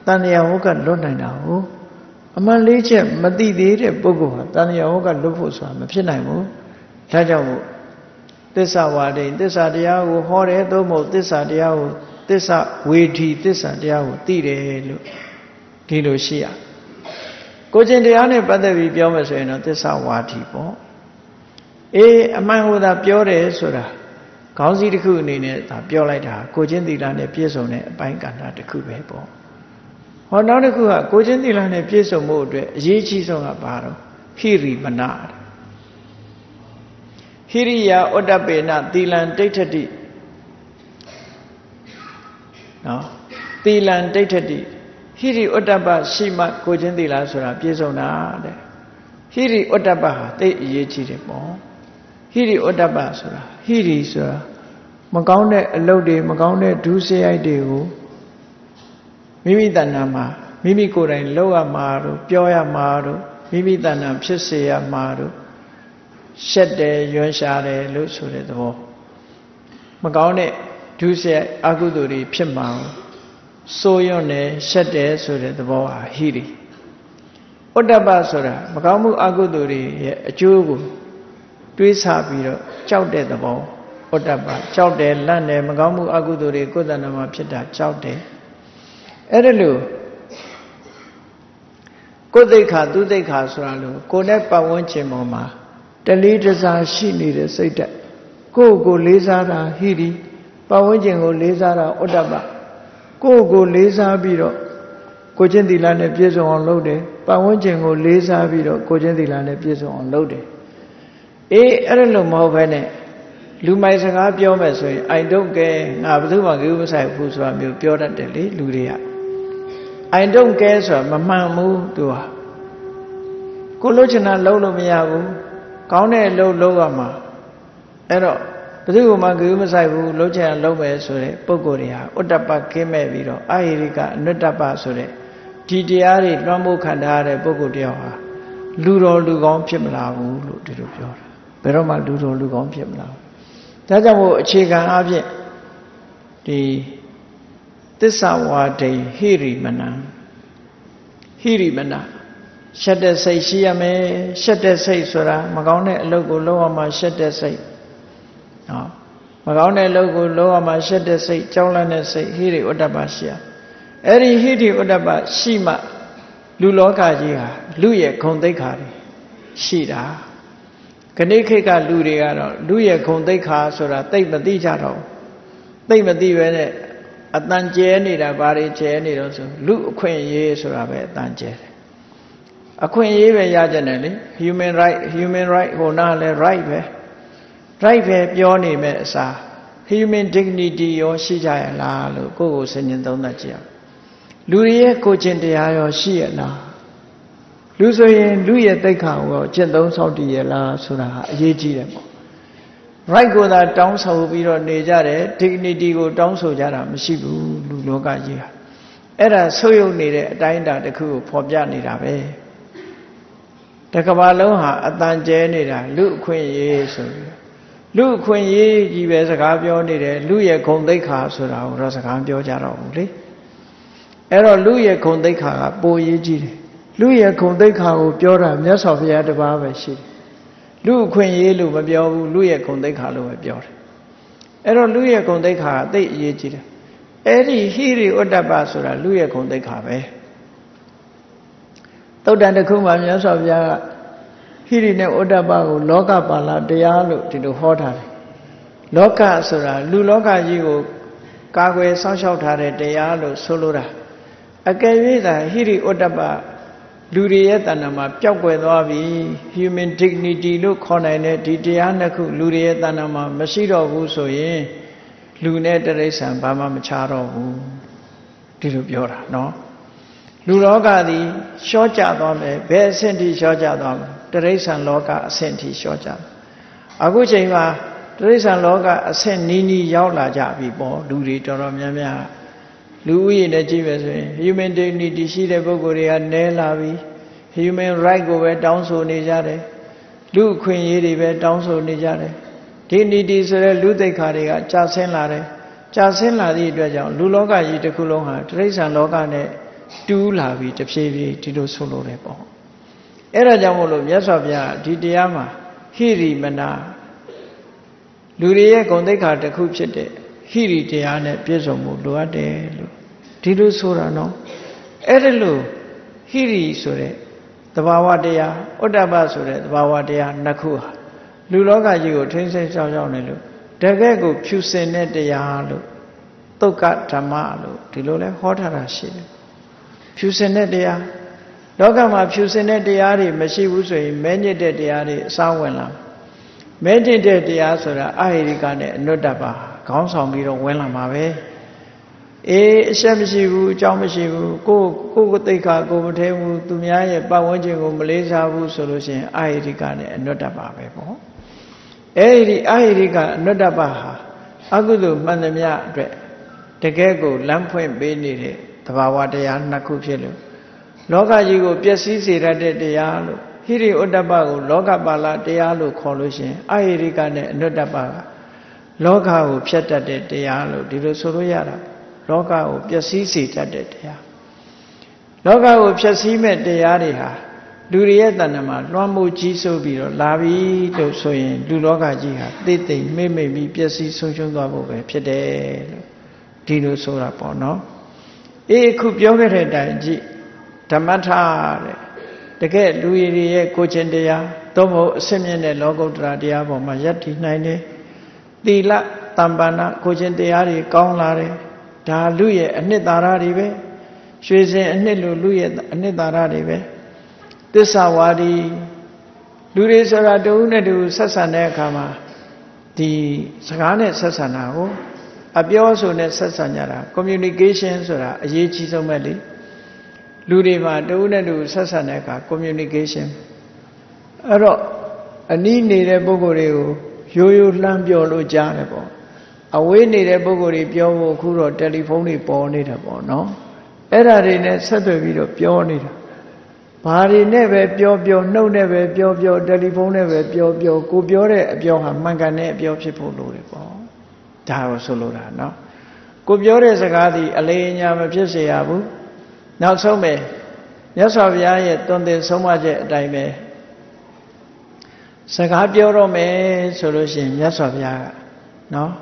တန်တရားဟောကလွတ်နိုင်တာဟုတ်အမှန်လေးချက်မသိသေးတဲ့ပုဂ္ဂိုလ်ဟာတန်တရားဟောကလွတ်ဖို့ဆိုတာမဖြစ်နိုင်ဘူးဒါကြောင့်မို့သစ္စာဝါဒိသစ္စာတရားကိုဟောတယ်သို့မဟုတ်သစ္စာတရားကို သစ္စာဝေထီသစ္စာတရားကိုသိတယ်လို့ဒီလိုရှိရကိုကျင်တရားနဲ့ပတ်သက်ပြီးပြောမယ်ဆိုရင်တော့သစ္စာဝါထီပေါ့အေးအမှန်ဟောတာပြောတယ်ဆိုတာခေါင်းစည်းတစ်ခုအနေနဲ့ဒါပြောလိုက်တာကိုချင်းသီလနဲ့ပြည့်စုံတဲ့အပိုင်းကဏ္ဍတစ်ခုပဲပေါ့ဟောနောက်တစ်ခုကကိုချင်းသီလနဲ့ပြည့်စုံမှုအတွက်အရေးကြီးဆုံးကဘာတော့ဟိရိမနာဟိရိယဩတ္တပေနသီလံဒိဋ္ဌတိ နော်သီလံဒိဋ္ဌတိဟိရိဩတ္တပရှိမှကိုချင်းသီလဆိုတာပြည့်စုံတာတဲ့ဟိရိဩတ္တပဟာသိအရေးကြီးတယ်ပေါ့ဟိရိဩတ္တပဆိုတာဟိရိဆိုတာမကောင်းတဲ့အလုပ်တွေမကောင်းတဲ့ဒုစရိုက်တွေကိုမိမိတဏ္ဍာမှာမိမိကိုယ်တိုင်လုပ်ရမှာတို့ပြောရမှာတို့မိမိတဏ္ဍာဖြစ်စေရမှာတို့ရှက်တယ်ရွံ့ရှာတယ်လို့ဆိုတဲ့သဘောမကောင်းတဲ့ ဒုစရိုက်အကုသိုလ်တွေဖြစ်မှာစိုးရွံ့တယ်ရှက်တယ်ဆိုတဲ့သဘောဟာဟိရိဥဒ္ဒပဆိုတာမကောင်းမှုအကုသိုလ်တွေရဲ့အကျိုးကိုတွေးဆပြီးတော့ကြောက်တဲ့သဘောဥဒ္ဒပကြောက်တယ်လန့်တယ်မကောင်းမှုအကုသိုလ်တွေကိုယ်တဏ္ဍမှာဖြစ်တာကြောက်တယ်အဲ့ဒါလို့ကိုယ်သိက္ခာသူသိက္ခာဆိုတာလို့ကိုယ်နဲ့ပတ်ဝန်းကျင်ပေါ်မှာတလေးတစားရှိနေတဲ့စိတ်ဓာတ်ကိုယ့်ကိုလေးစားတာဟိရိ ပတ်ဝန်းကျင်ကိုလေးစားတာဥဒ္ဒပကိုယ့်ကိုလေးစားပြီးတော့ကိုချင်းသီလနဲ့ပြည့်စုံအောင်လုပ်တယ်ပတ်ဝန်းကျင်ကိုလေးစားပြီးတော့ကိုချင်းသီလနဲ့ပြည့်စုံအောင်လုပ်တယ်အေးအဲ့လိုမဟုတ်ဘဲနဲ့လူမိုက်စကားပြောမယ်ဆိုရင်အိုင်တော့ကဲငါဘယ်သူမှကိူးမဆိုင်ဘူးဆိုတာမျိုးပြောတတ်တယ်လေလူတွေကအိုင်တော့ကဲဆိုတာမမှန်ဘူးသူဟာကိုလှုပ်ချင်တာလှုပ်လို့မရဘူးကောင်းတဲ့အလုပ်လုပ်ရမှာအဲ့တော့ ဘယ်သူမှကိူးမဆိုင်ဘူးလှုပ်ချင်တာလှုပ်မယ်ဆိုတဲ့ပုံကိုယ်တွေဟာဥတ္တပကင်းမဲ့ပြီးတော့အာဟိရိကအနုတ္တပဆိုတဲ့ဒီတရားတွေလွှမ်းမိုးခံထားရတဲ့ပုဂ္ဂိုလ်တယောက်ဟာလူတော်လူကောင်းဖြစ်မလာဘူးလို့ဒီလိုပြောတာဘယ်တော့မှလူတော်လူကောင်းဖြစ်မလာဘူးဒါကြောင့်မို့အခြေခံအဖြစ်ဒီသစ္စာဝါဒိဟိရိမနံဟိရိမနရှက်တဲ့စိတ်ရှိရမယ်ရှက်တဲ့စိတ်ဆိုတာမကောင်းတဲ့အလုပ်ကိုလုပ်ရမှာရှက်တဲ့စိတ် နော်မကောင်းတဲ့အလုပ်ကိုလုပ်ရမှာရှက်တဲ့စိတ်ကြောက်လန့်တဲ့စိတ်ဟိရိဥဒ္ဒပရှိရအဲ့ဒီဟိရိဥဒ္ဒပရှိမှလူလောကကြီးဟာလူရဲ့ခုံသိက္ခာတွေရှိတာခဏိခိတ်ကလူတွေကတော့လူရဲ့ခုံသိက္ခာဆိုတာသိမသိကြတော့သိမသိပဲနဲ့အတန်ကျဲနေတာဘာတွေကျဲနေတော့ဆိုလူအခွင့်အရေးဆိုတာပဲအတန်ကျဲတယ်အခွင့်အရေးပဲရကြတယ်လေ human right human right ဟိုနာလဲ right ပဲ right ပဲပြောနေမဲ့အစား human dignity ရောရှိကြရလားလို့ကိုယ့်ကိုစဉ်းကျင်သုံးသပ်ကြည့်အောင်လူတွေရဲ့ကိုချင်းတရားရောရှိရလားလူဆိုရင်လူရဲ့တိတ်ခါကိုကျင့်သုံးဆောက်တည်ရလားဆိုတာဟာအရေးကြီးတယ်ပေါ့ right ကိုသာတောင်းဆိုပြီးတော့နေကြတယ် dignity ကိုတောင်းဆိုကြတာမရှိဘူးလူလောကကြီးဟာအဲ့ဒါဆုပ်ယုပ်နေတဲ့အတိုင်းအတာတစ်ခုကိုဖော်ပြနေတာပဲတကဘာလုံးဟာအတန်ကျဲနေတာလူအခွင့်အရေးဆိုပြီး လူအခွင့်အရေးကြီးပဲစကားပြောနေတယ်လူရဲ့ဂုံသိက္ခာဆိုတာကိုတော့စကားပြောကြတော့ဘူးလေအဲ့တော့လူရဲ့ဂုံသိက္ခာကပိုရေးကြီးတယ်လူရဲ့ဂုံသိက္ခာကိုပြောတာမြတ်စွာဘုရားတပါးပဲရှိတယ်လူအခွင့်အရေးလို့မပြောဘူးလူရဲ့ဂုံသိက္ခာလို့ပဲပြောတယ်အဲ့တော့လူရဲ့ဂုံသိက္ခာကသိအရေးကြီးတယ်အဲ့ဒီဟိရိဥတ္တပဆိုတာလူရဲ့ဂုံသိက္ခာပဲသုတ်တန်တစ်ခုမှမြတ်စွာဘုရားက ဟိရိနဲ့ဥတ္တပကိုလောကပါဠတရားလို့ဒီလိုဟောထားတယ်လောကဆိုတာလူလောကကြီးကိုကာကွယ်စောင့်ရှောက်ထားတဲ့တရားလို့ဆိုလိုတာအကယ်၍သာဟိရိဥတ္တပလူတွေရဲ့တဏ္ဍာမှာပျောက်ကွယ်သွားပြီ human dignity လို့ခေါ်နိုင်တဲ့ဒီတရားနှစ်ခုလူတွေရဲ့တဏ္ဍာမှာမရှိတော့ဘူးဆိုရင်လူနဲ့တရိษံဘာမှမချတော့ဘူးဒီလိုပြောတာเนาะလူလောကသည်ရှော့ကြသွားမယ်ဘယ်အဆင့်ထိရှော့ကြသွားမလဲ တရိษံလောကအဆင့်ထိရှော့ကြအခုချိန်မှာတရိษံလောကအဆင့်နီးနီးရောက်လာကြပြီပေါ့လူတွေတော်တော်များများလူဦးရေနဲ့ကြည့်မယ်ဆိုရင် human dignity ရှိတဲ့ပုဂ္ဂိုလ်တွေကနည်းလာပြီ human right ကိုပဲတောင်းဆိုနေကြတယ်လူအခွင့်အရေးတွေပဲတောင်းဆိုနေကြတယ် dignity ဆိုတဲ့လူသိက္ခာတွေကကြာဆင်းလာတယ်ကြာဆင်းလာသည့်အတွက်ကြောင့်လူလောကကြီးတစ်ခုလုံးဟာတိရစ္ဆာန်လောကနဲ့တူးလာပြီးတဖြည်းဖြည်းဒီလိုဆိုလိုတယ်ပေါ့ အဲ့ဒါကြောင့်မို့လို့မြတ်စွာဘုရားဒီတရားမှာဟိရိမနာလူတွေရဲ့ဂုဏ်သိက္ခာတစ်ခုဖြစ်တဲ့ဟိရိတရားနဲ့ပြည့်စုံမှုလိုအပ်တယ်လို့ဒီလိုဆိုတာနော်အဲ့ဒါလို့ဟိရိဆိုတဲ့သဘာဝတရားဥဒ္ဒပဆိုတဲ့သဘာဝတရားနှစ်ခုဟာလူလောကကြီးကိုထိမ့်သိမ်းဆောင်ဆောင်နေလို့တကယ့်ကိုဖြူစင်တဲ့တရားလို့သုတ်ကဓမ္မလို့ဒီလိုလဲဟောထားတာရှိတယ်ဖြူစင်တဲ့တရား လောကမှာဖြူစင်တဲ့တရားတွေမရှိဘူးဆိုရင်မဲညစ်တဲ့တရားတွေအစားဝင်လာမဲညစ်တဲ့တရားဆိုတာအဟိရိကနဲ့အနုတ္တပါခေါင်းဆောင်ပြီးတော့ဝင်လာမှာပဲအေးအရှက်မရှိဘူးအကြောင်းမရှိဘူးကိုကိုကိုသိက္ခာကိုမထဲဘူးသူများရဲ့ပတ်ဝန်းကျင်ကိုမလေးစားဘူးဆိုလို့ရှိရင်အာဟိရိကနဲ့အနုတ္တပါပဲပေါ့အဲ့ဒီအာဟိရိကအနုတ္တပဟာအကုသိုလ်မှန်သမျှအတွက်တကယ်ကိုလမ်းဖွင့်ပေးနေတဲ့သဘာဝတရားနှစ်ခုဖြစ်လို့ လောကကြီးကိုပျက်စီးစေတတ်တဲ့တရားလို့ဟိရိဥတ္တပကိုလောကပါဠတရားလို့ခေါ်လို့ရှိရင်အာဟိရိကနဲ့အနုတ္တပကလောကကိုဖျက်တတ်တဲ့တရားလို့ဒီလိုဆိုလို့ရတာလောကကိုပျက်စီးစေတတ်တဲ့တရားလောကကိုဖျက်ဆီးမဲ့တရားတွေဟာလူတွေရဲ့တဏ္ဍမှာလွှမ်းမိုးကြီးစိုးပြီးတော့လာပြီလို့ဆိုရင်လူလောကကြီးဟာသိသိမ့်မိမ့်မိပြီးပျက်စီးဆုံးရှုံးသွားဖို့ပဲဖြစ်တယ်လို့ဒီလိုဆိုတာပေါ့နော်အေးအခုပြောခဲ့တဲ့အတိုင်းကြည့် ဓမ္မထတဲ့တကယ်လူရည်ရဲ့ကိုချင်းတရားသို့မဟုတ်အစစ်မြင့်တဲ့လောကုတ္တရာတရားပေါ်မှာယက်တည်နိုင်တယ်သီလတမ္ပန္နကိုချင်းတရားတွေကောင်းလာတယ်ဒါလူရဲ့အနှစ်သာရတွေပဲရွှေစင်အနှစ်လိုလူရဲ့အနှစ်သာရတွေပဲသစ္စာဝါဒီလူတွေဆိုတာတဦးနဲ့တူဆက်ဆံတဲ့အခါမှာဒီစကားနဲ့ဆက်ဆံတာကိုအပြောဆိုနဲ့ဆက်ဆံကြတာ communication ဆိုတာအရေးကြီးဆုံးပဲလေ လူတွေမှာတဦးနဲ့တူဆက်ဆံတဲ့အခါ communication အဲ့တော့အနီးနေတဲ့ပုဂ္ဂိုလ်တွေကိုရိုးရိုးလှမ်းပြောလို့ကြားတယ်ပေါ့အဝေးနေတဲ့ပုဂ္ဂိုလ်တွေပြောဖို့အခုတော့တယ်လီဖုန်းတွေပေါ်နေတာပေါ့နော်အဲ့ဒါတွေနဲ့ဆက်သွယ်ပြီးတော့ပြောနေတာဘာတွေနဲ့ပဲပြောပြောနှုတ်နဲ့ပဲပြောပြောတယ်လီဖုန်းနဲ့ပဲပြောပြောကိုပြောတဲ့အပြောဟာမှန်ကန်တဲ့အပြောဖြစ်ဖို့လိုတယ်ပေါ့ဒါကိုဆိုလိုတာနော်ကိုပြောတဲ့စကားဒီအလေးအညာမဖြစ်စေရဘူး နောက်ဆုံးပဲမြတ်စွာဘုရားရဲ့တွင်တင်ဆုံးမချက်အတိုင်းပဲစကားပြောတော့မယ်ဆိုလို့ရှိရင်မြတ်စွာဘုရားကနော်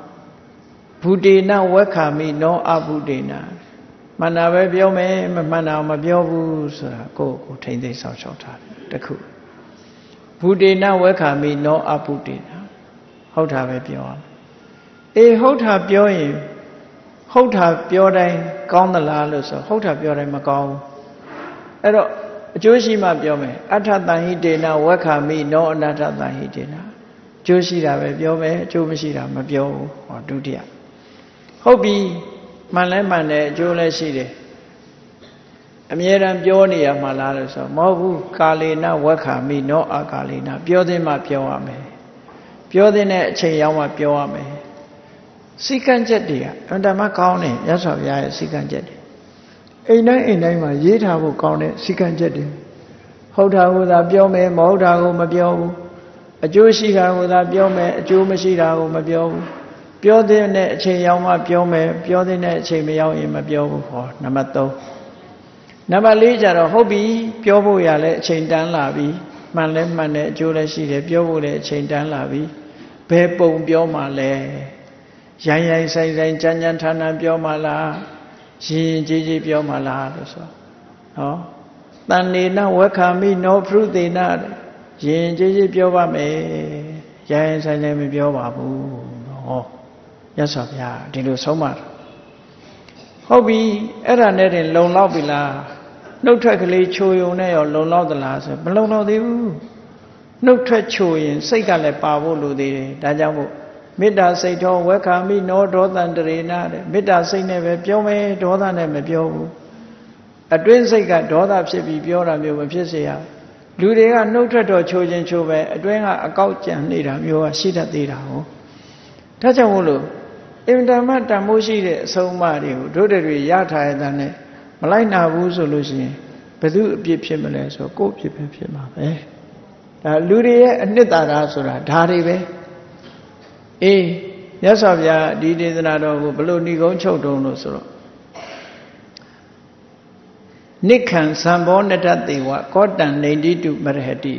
ဘူတေနဝက်ခာမိနောအဘူတေနမှန်တာပဲပြောမယ်မမှန်တာမပြောဘူးဆိုတာကိုယ့်ကိုထိမ့်သိမ်းဆောင်ရှောက်ထားတယ်တခုဘူတေနဝက်ခာမိနောအဘူတေနဟုတ်တာပဲပြောရမယ်အေးဟုတ်တာပြောရင် ဟုတ်တာပြောတိုင်းကောင်းသလားလို့ဆိုဟုတ်တာပြောတိုင်းမကောင်းဘူးအဲ့တော့အကျိုးရှိမှပြောမယ်အထတန်ဟိတေနဝက်ခာမိနောအနတ္ထတန်ဟိတေနအကျိုးရှိတာပဲပြောမယ်အကျိုးမရှိတာမပြောဘူးဟောဒုတိယဟုတ်ပြီမှန်လဲမှန်တယ်အကျိုးလည်းရှိတယ်အမြဲတမ်းပြောနေရမှာလားလို့ဆိုမဟုတ်ဘူးကာလေနဝက်ခာမိနောအာကာလေနပြောသင့်မှပြောရမယ်ပြောတဲ့အချိန်ရောက်မှပြောရမယ် စိကံချက်တွေကအန္တမကောင်းတယ်ရသော်ဘုရားရဲ့စိကံချက်တွေအိမ်တိုင်းအိမ်တိုင်းမှာရေးထားဖို့ကောင်းတဲ့စိကံချက်တွေဟုတ်တာကိုသာပြောမယ်မဟုတ်တာကိုမပြောဘူးအကျိုးရှိတာကိုသာပြောမယ်အကျိုးမရှိတာကိုမပြောဘူးပြောတဲ့အချိန်ရောက်မှပြောမယ်ပြောတဲ့အချိန်မရောက်ရင်မပြောဘူးဟောနံပါတ်3နံပါတ်4ကျတော့ဟုတ်ပြီပြောဖို့ရလဲအချိန်တန်းလာပြီမှန်လဲမှန်တယ်အကျိုးလည်းရှိတယ်ပြောဖို့လည်းအချိန်တန်းလာပြီဘယ်ပုံပြောမှလဲ ရိုင်းရိုင်းဆိုင်ဆိုင်ကြမ်းကြမ်းထန်ထန်ပြောမှလားရင်ရင်ကြီးကြီးပြောမှလားလို့ဆိုနော်တန်နေနဝက္ခမိနောဖရုသေနရင်ကြီးကြီးပြောပါမယ်ရိုင်းရိုင်းဆိုင်ဆိုင်မပြောပါဘူးဟောရသော်ဗျာဒီလိုဆုံးမတာဟုတ်ပြီအဲ့ဒါနဲ့တင်လုံလောက်ပြီလားနှုတ်ထွက်ကလေးချိုယုံနဲ့ရောလုံလောက်သလားဆိုမလုံလောက်သေးဘူးနှုတ်ထွက်ချိုရင်စိတ်ကလည်းပါဖို့လိုသေးတယ်ဒါကြောင့်မို့ မေတ္တာစိတ်တော်ဝက်ခာမိနောဒေါသံတရေနာတဲ့မေတ္တာစိတ်နဲ့ပဲပြောမယ်ဒေါသနဲ့မပြောဘူးအတွင်းစိတ်ကဒေါသဖြစ်ပြီးပြောတာမျိုးမဖြစ်စေရလူတွေကနှုတ်ထွက်တော်ချိုခြင်းချိုပဲအတွင်းကအကောက်ကြံနေတာမျိုးကရှိတတ်သေးတာဟုတ်ဒါကြောင့်မို့လို့အင်တာမတန်မိုးရှိတဲ့အဆုံးအမတွေကိုတို့တွေရထားရတဲ့နဲ့မလိုက်နာဘူးဆိုလို့ရှိရင်ဘယ်သူအပြစ်ဖြစ်မလဲဆိုကိုယ့်အပြစ်ပဲဖြစ်မှာပဲဒါလူတွေရဲ့အနှစ်သာရဆိုတာဒါတွေပဲ အေးမြတ်စွာဘုရားဒီဒေသနာတော်ကိုဘလို့ဏိကုံးချုပ်တုံးလို့ဆိုတော့နိခံသံဘောနတတေဝကောတံနေတိတုမရဟတိ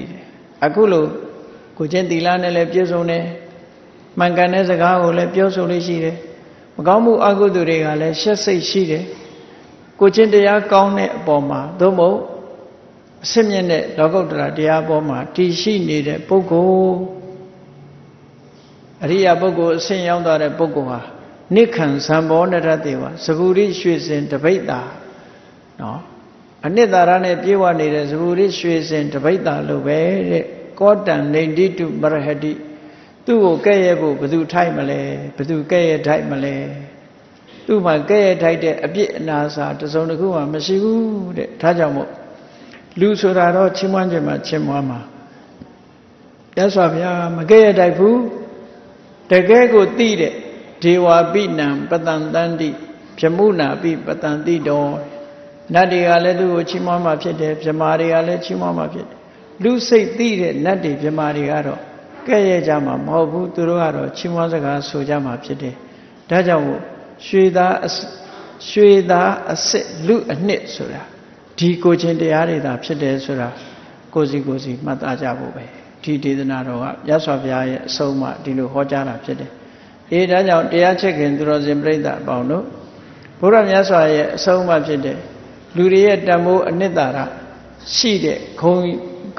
အခုလို့ကိုချင်းသီလနဲ့လည်းပြည့်စုံတယ်မှန်ကန်တဲ့စကားကိုလည်းပြောဆိုလို့ရှိတယ်မကောင်းမှုအကုသိုလ်တွေကလည်းရှက်စိတ်ရှိတယ်ကိုချင်းတရားကောင်းတဲ့အပေါ်မှာသို့မဟုတ်အစစ်မြင့်တဲ့လောကုတ္တရာတရားပေါ်မှာတည်ရှိနေတဲ့ပုဂ္ဂိုလ် အရိယာပုဂ္ဂိုလ်အဆင့်ရောက်သွားတဲ့ပုဂ္ဂိုလ်ဟာနိခံသံဘောနရတေဝသဘူရိရွှေစင်တပိတ်တာနော်အနှစ်သာရနဲ့ပြေဝနေတဲ့သဘူရိရွှေစင်တပိတ်တာလို့ပဲတဲ့ကောတံနေတိတုမရဟတိသူ့ကိုကဲ့ရဲ့ဖို့ဘယ်သူထိုက်မလဲဘယ်သူကဲ့ရဲ့ထိုက်မလဲသူ့မှာကဲ့ရဲ့ထိုက်တဲ့အပြစ်အနာစာတစုံတစ်ခုမှမရှိဘူးတဲ့ဒါကြောင့်မို့လူဆိုတာတော့ချင်းမွမ်းခြင်းမှာချင်းမွမ်းမှာရသော်ဗျာမကဲ့ရဲ့ထိုက်ဘူး တကယ်ကိုသိတဲ့ဒေဝပိနံပတန်တန္တိဗြမုနာပိပတန်တိတော်နတ်တွေကလည်းသူ့ကိုချီးမွမ်းမှဖြစ်တယ်ဗြမာတွေကလည်းချီးမွမ်းမှဖြစ်တယ်လူစိတ်သိတဲ့နတ်တွေဗြမာတွေကတော့ကဲ့ရဲ့ကြမှာမဟုတ်ဘူးသူတို့ကတော့ချီးမွမ်းစကားဆိုကြမှာဖြစ်တယ်ဒါကြောင့်ရွှေသားရွှေသားအစ်စ်လူအနှစ်ဆိုတာဒီကိုချင်းတရားတွေသာဖြစ်တယ်ဆိုတာကိုစီကိုစီမှတ်သားကြဖို့ပဲ ဒီဒေသနာတော်ကမြတ်စွာဘုရားရဲ့အဆုံးအမဒီလိုဟောကြားတာဖြစ်တယ်အေးဒါကြောင့်တရားချက်ခင်သူတော်စင်ပြိဿအပေါင်းတို့ဘုရားမြတ်စွာရဲ့အဆုံးအမဖြစ်တဲ့လူတွေရဲ့တန်ဖိုးအနှစ်သာရရှိတဲ့ခုံ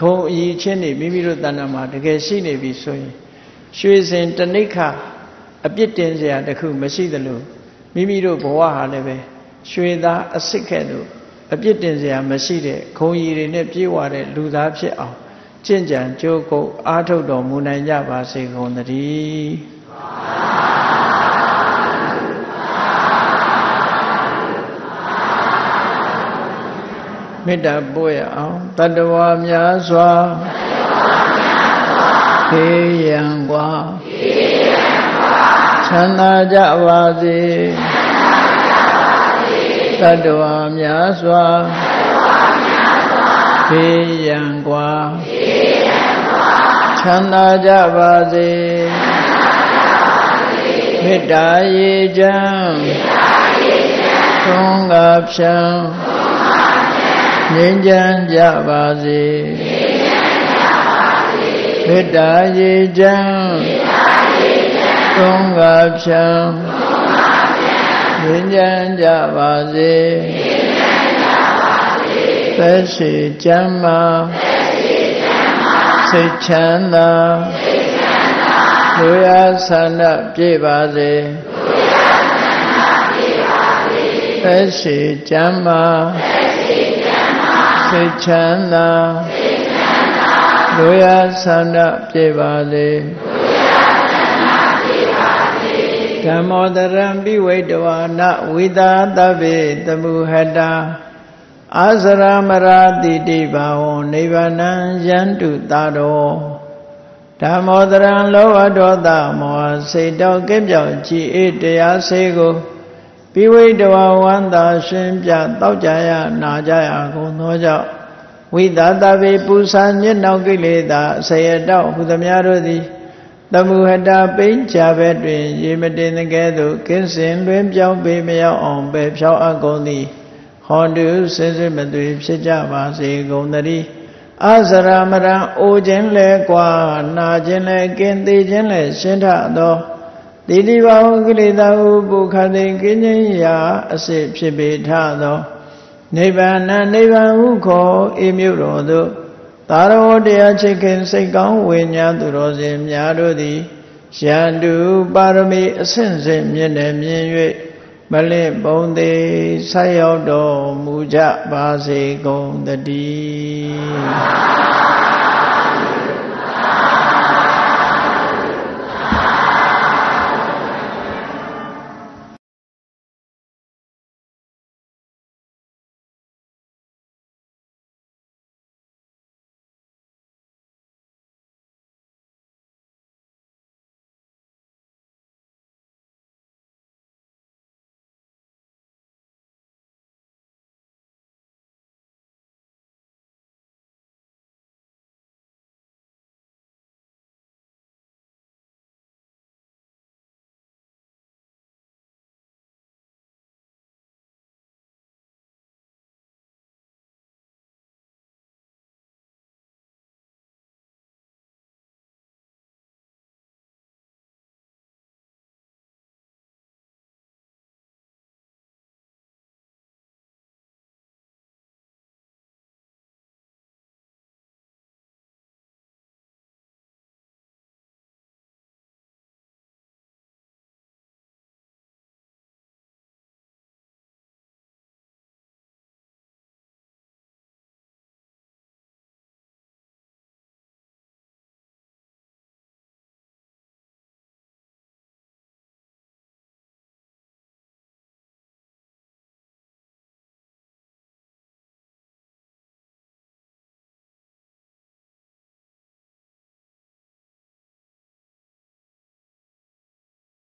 ခုံအည်ချင်းတွေမိမိတို့တဏ္ဍာမှာတကယ်ရှိနေပြီဆိုရင်ရွှေစင်တဏိခအပြစ်တင်စရာတခုမရှိသလိုမိမိတို့ဘဝဟာလည်းပဲရွှေသားအစစ်ခဲ့လို့အပြစ်တင်စရာမရှိတဲ့ခုံရည်တွေနဲ့ပြေးဝတဲ့လူသားဖြစ်အောင် ကျင့်ကြံကြိုးကိုအားထုတ်တော်မူနိုင်ကြပါစေကုန်သတည်းမေတ္တာပို့ရအောင်တတ္တဝါများစွာခေယံကွာချမ်းသာကြပါစေတတ္တဝါများစွာ ခေယံกว่าချမ်းသာကြပါစေမေတ္တာရေချမ်းသုံးကဖြံငြိမ်းချမ်းကြပါစေမေတ္တာရေချမ်းသုံးကဖြံငြိမ်းချမ်းကြပါစေ သက်ရှိချမ်းမာစိတ်ချမ်းသာလူရဆန္ဒပြေပါစေသက်ရှိချမ်းမာစိတ်ချမ်းသာလူရဆန္ဒပြေပါစေဓမ္မောတရံပိဝိတဝါနဝိသာတဗ္ဗေတမုဟတာ အာဇရမရာတိတိဘာဝံနိဗ္ဗာနံယန္တုတာရောဓမ္မောတရံလောဘဒေါသမောဟစိတ်တော်ကင်းပြောင်းကြည်အေးတရားစေကိုပိဝိတဝဝန္တာရှင်ပြတောက်ကြရနာကြရကုန်သောကြောင့်ဝိသတဗေပူဇာညစ်နောက်ကိလေသာဆယတောဟုသမျှတို့သည်တမုဟတာပိဉ္ချဘက်တွင် ရေမတင်တဲ့ကဲ့သို့ကင်းစင်လွင်ပြောင်းပေမရောက်အောင်ပဲဖြောင်းအပ်ကုန်သည် ဟောတုစင်စစ်မသွေဖြစ်ကြပါစေကုန်သတည်းအစရမရံအိုခြင်းလဲကွာနာခြင်းလဲကင်းသေးခြင်းလဲရှင်းထသောတိတိဘာဝကိလေသာဟုပုခသိကင်းခြင်းရာအစစ်ဖြစ်ပေထသောနိဗ္ဗာန်နိဗ္ဗာန်ဟုခေါ်အေမြို့တော်သို့သာရဝတရားချစ်ခင်စိတ်ကောင်းဝိညာဉ်သူတော်စင်များတို့သည်ရန်တုပါရမီအဆင့်ဆင့်မြင့်တယ်မြင်၍ မလင့်ပုံသေးဆက်ရောက်တော်မူကြပါစေကုန်တည်း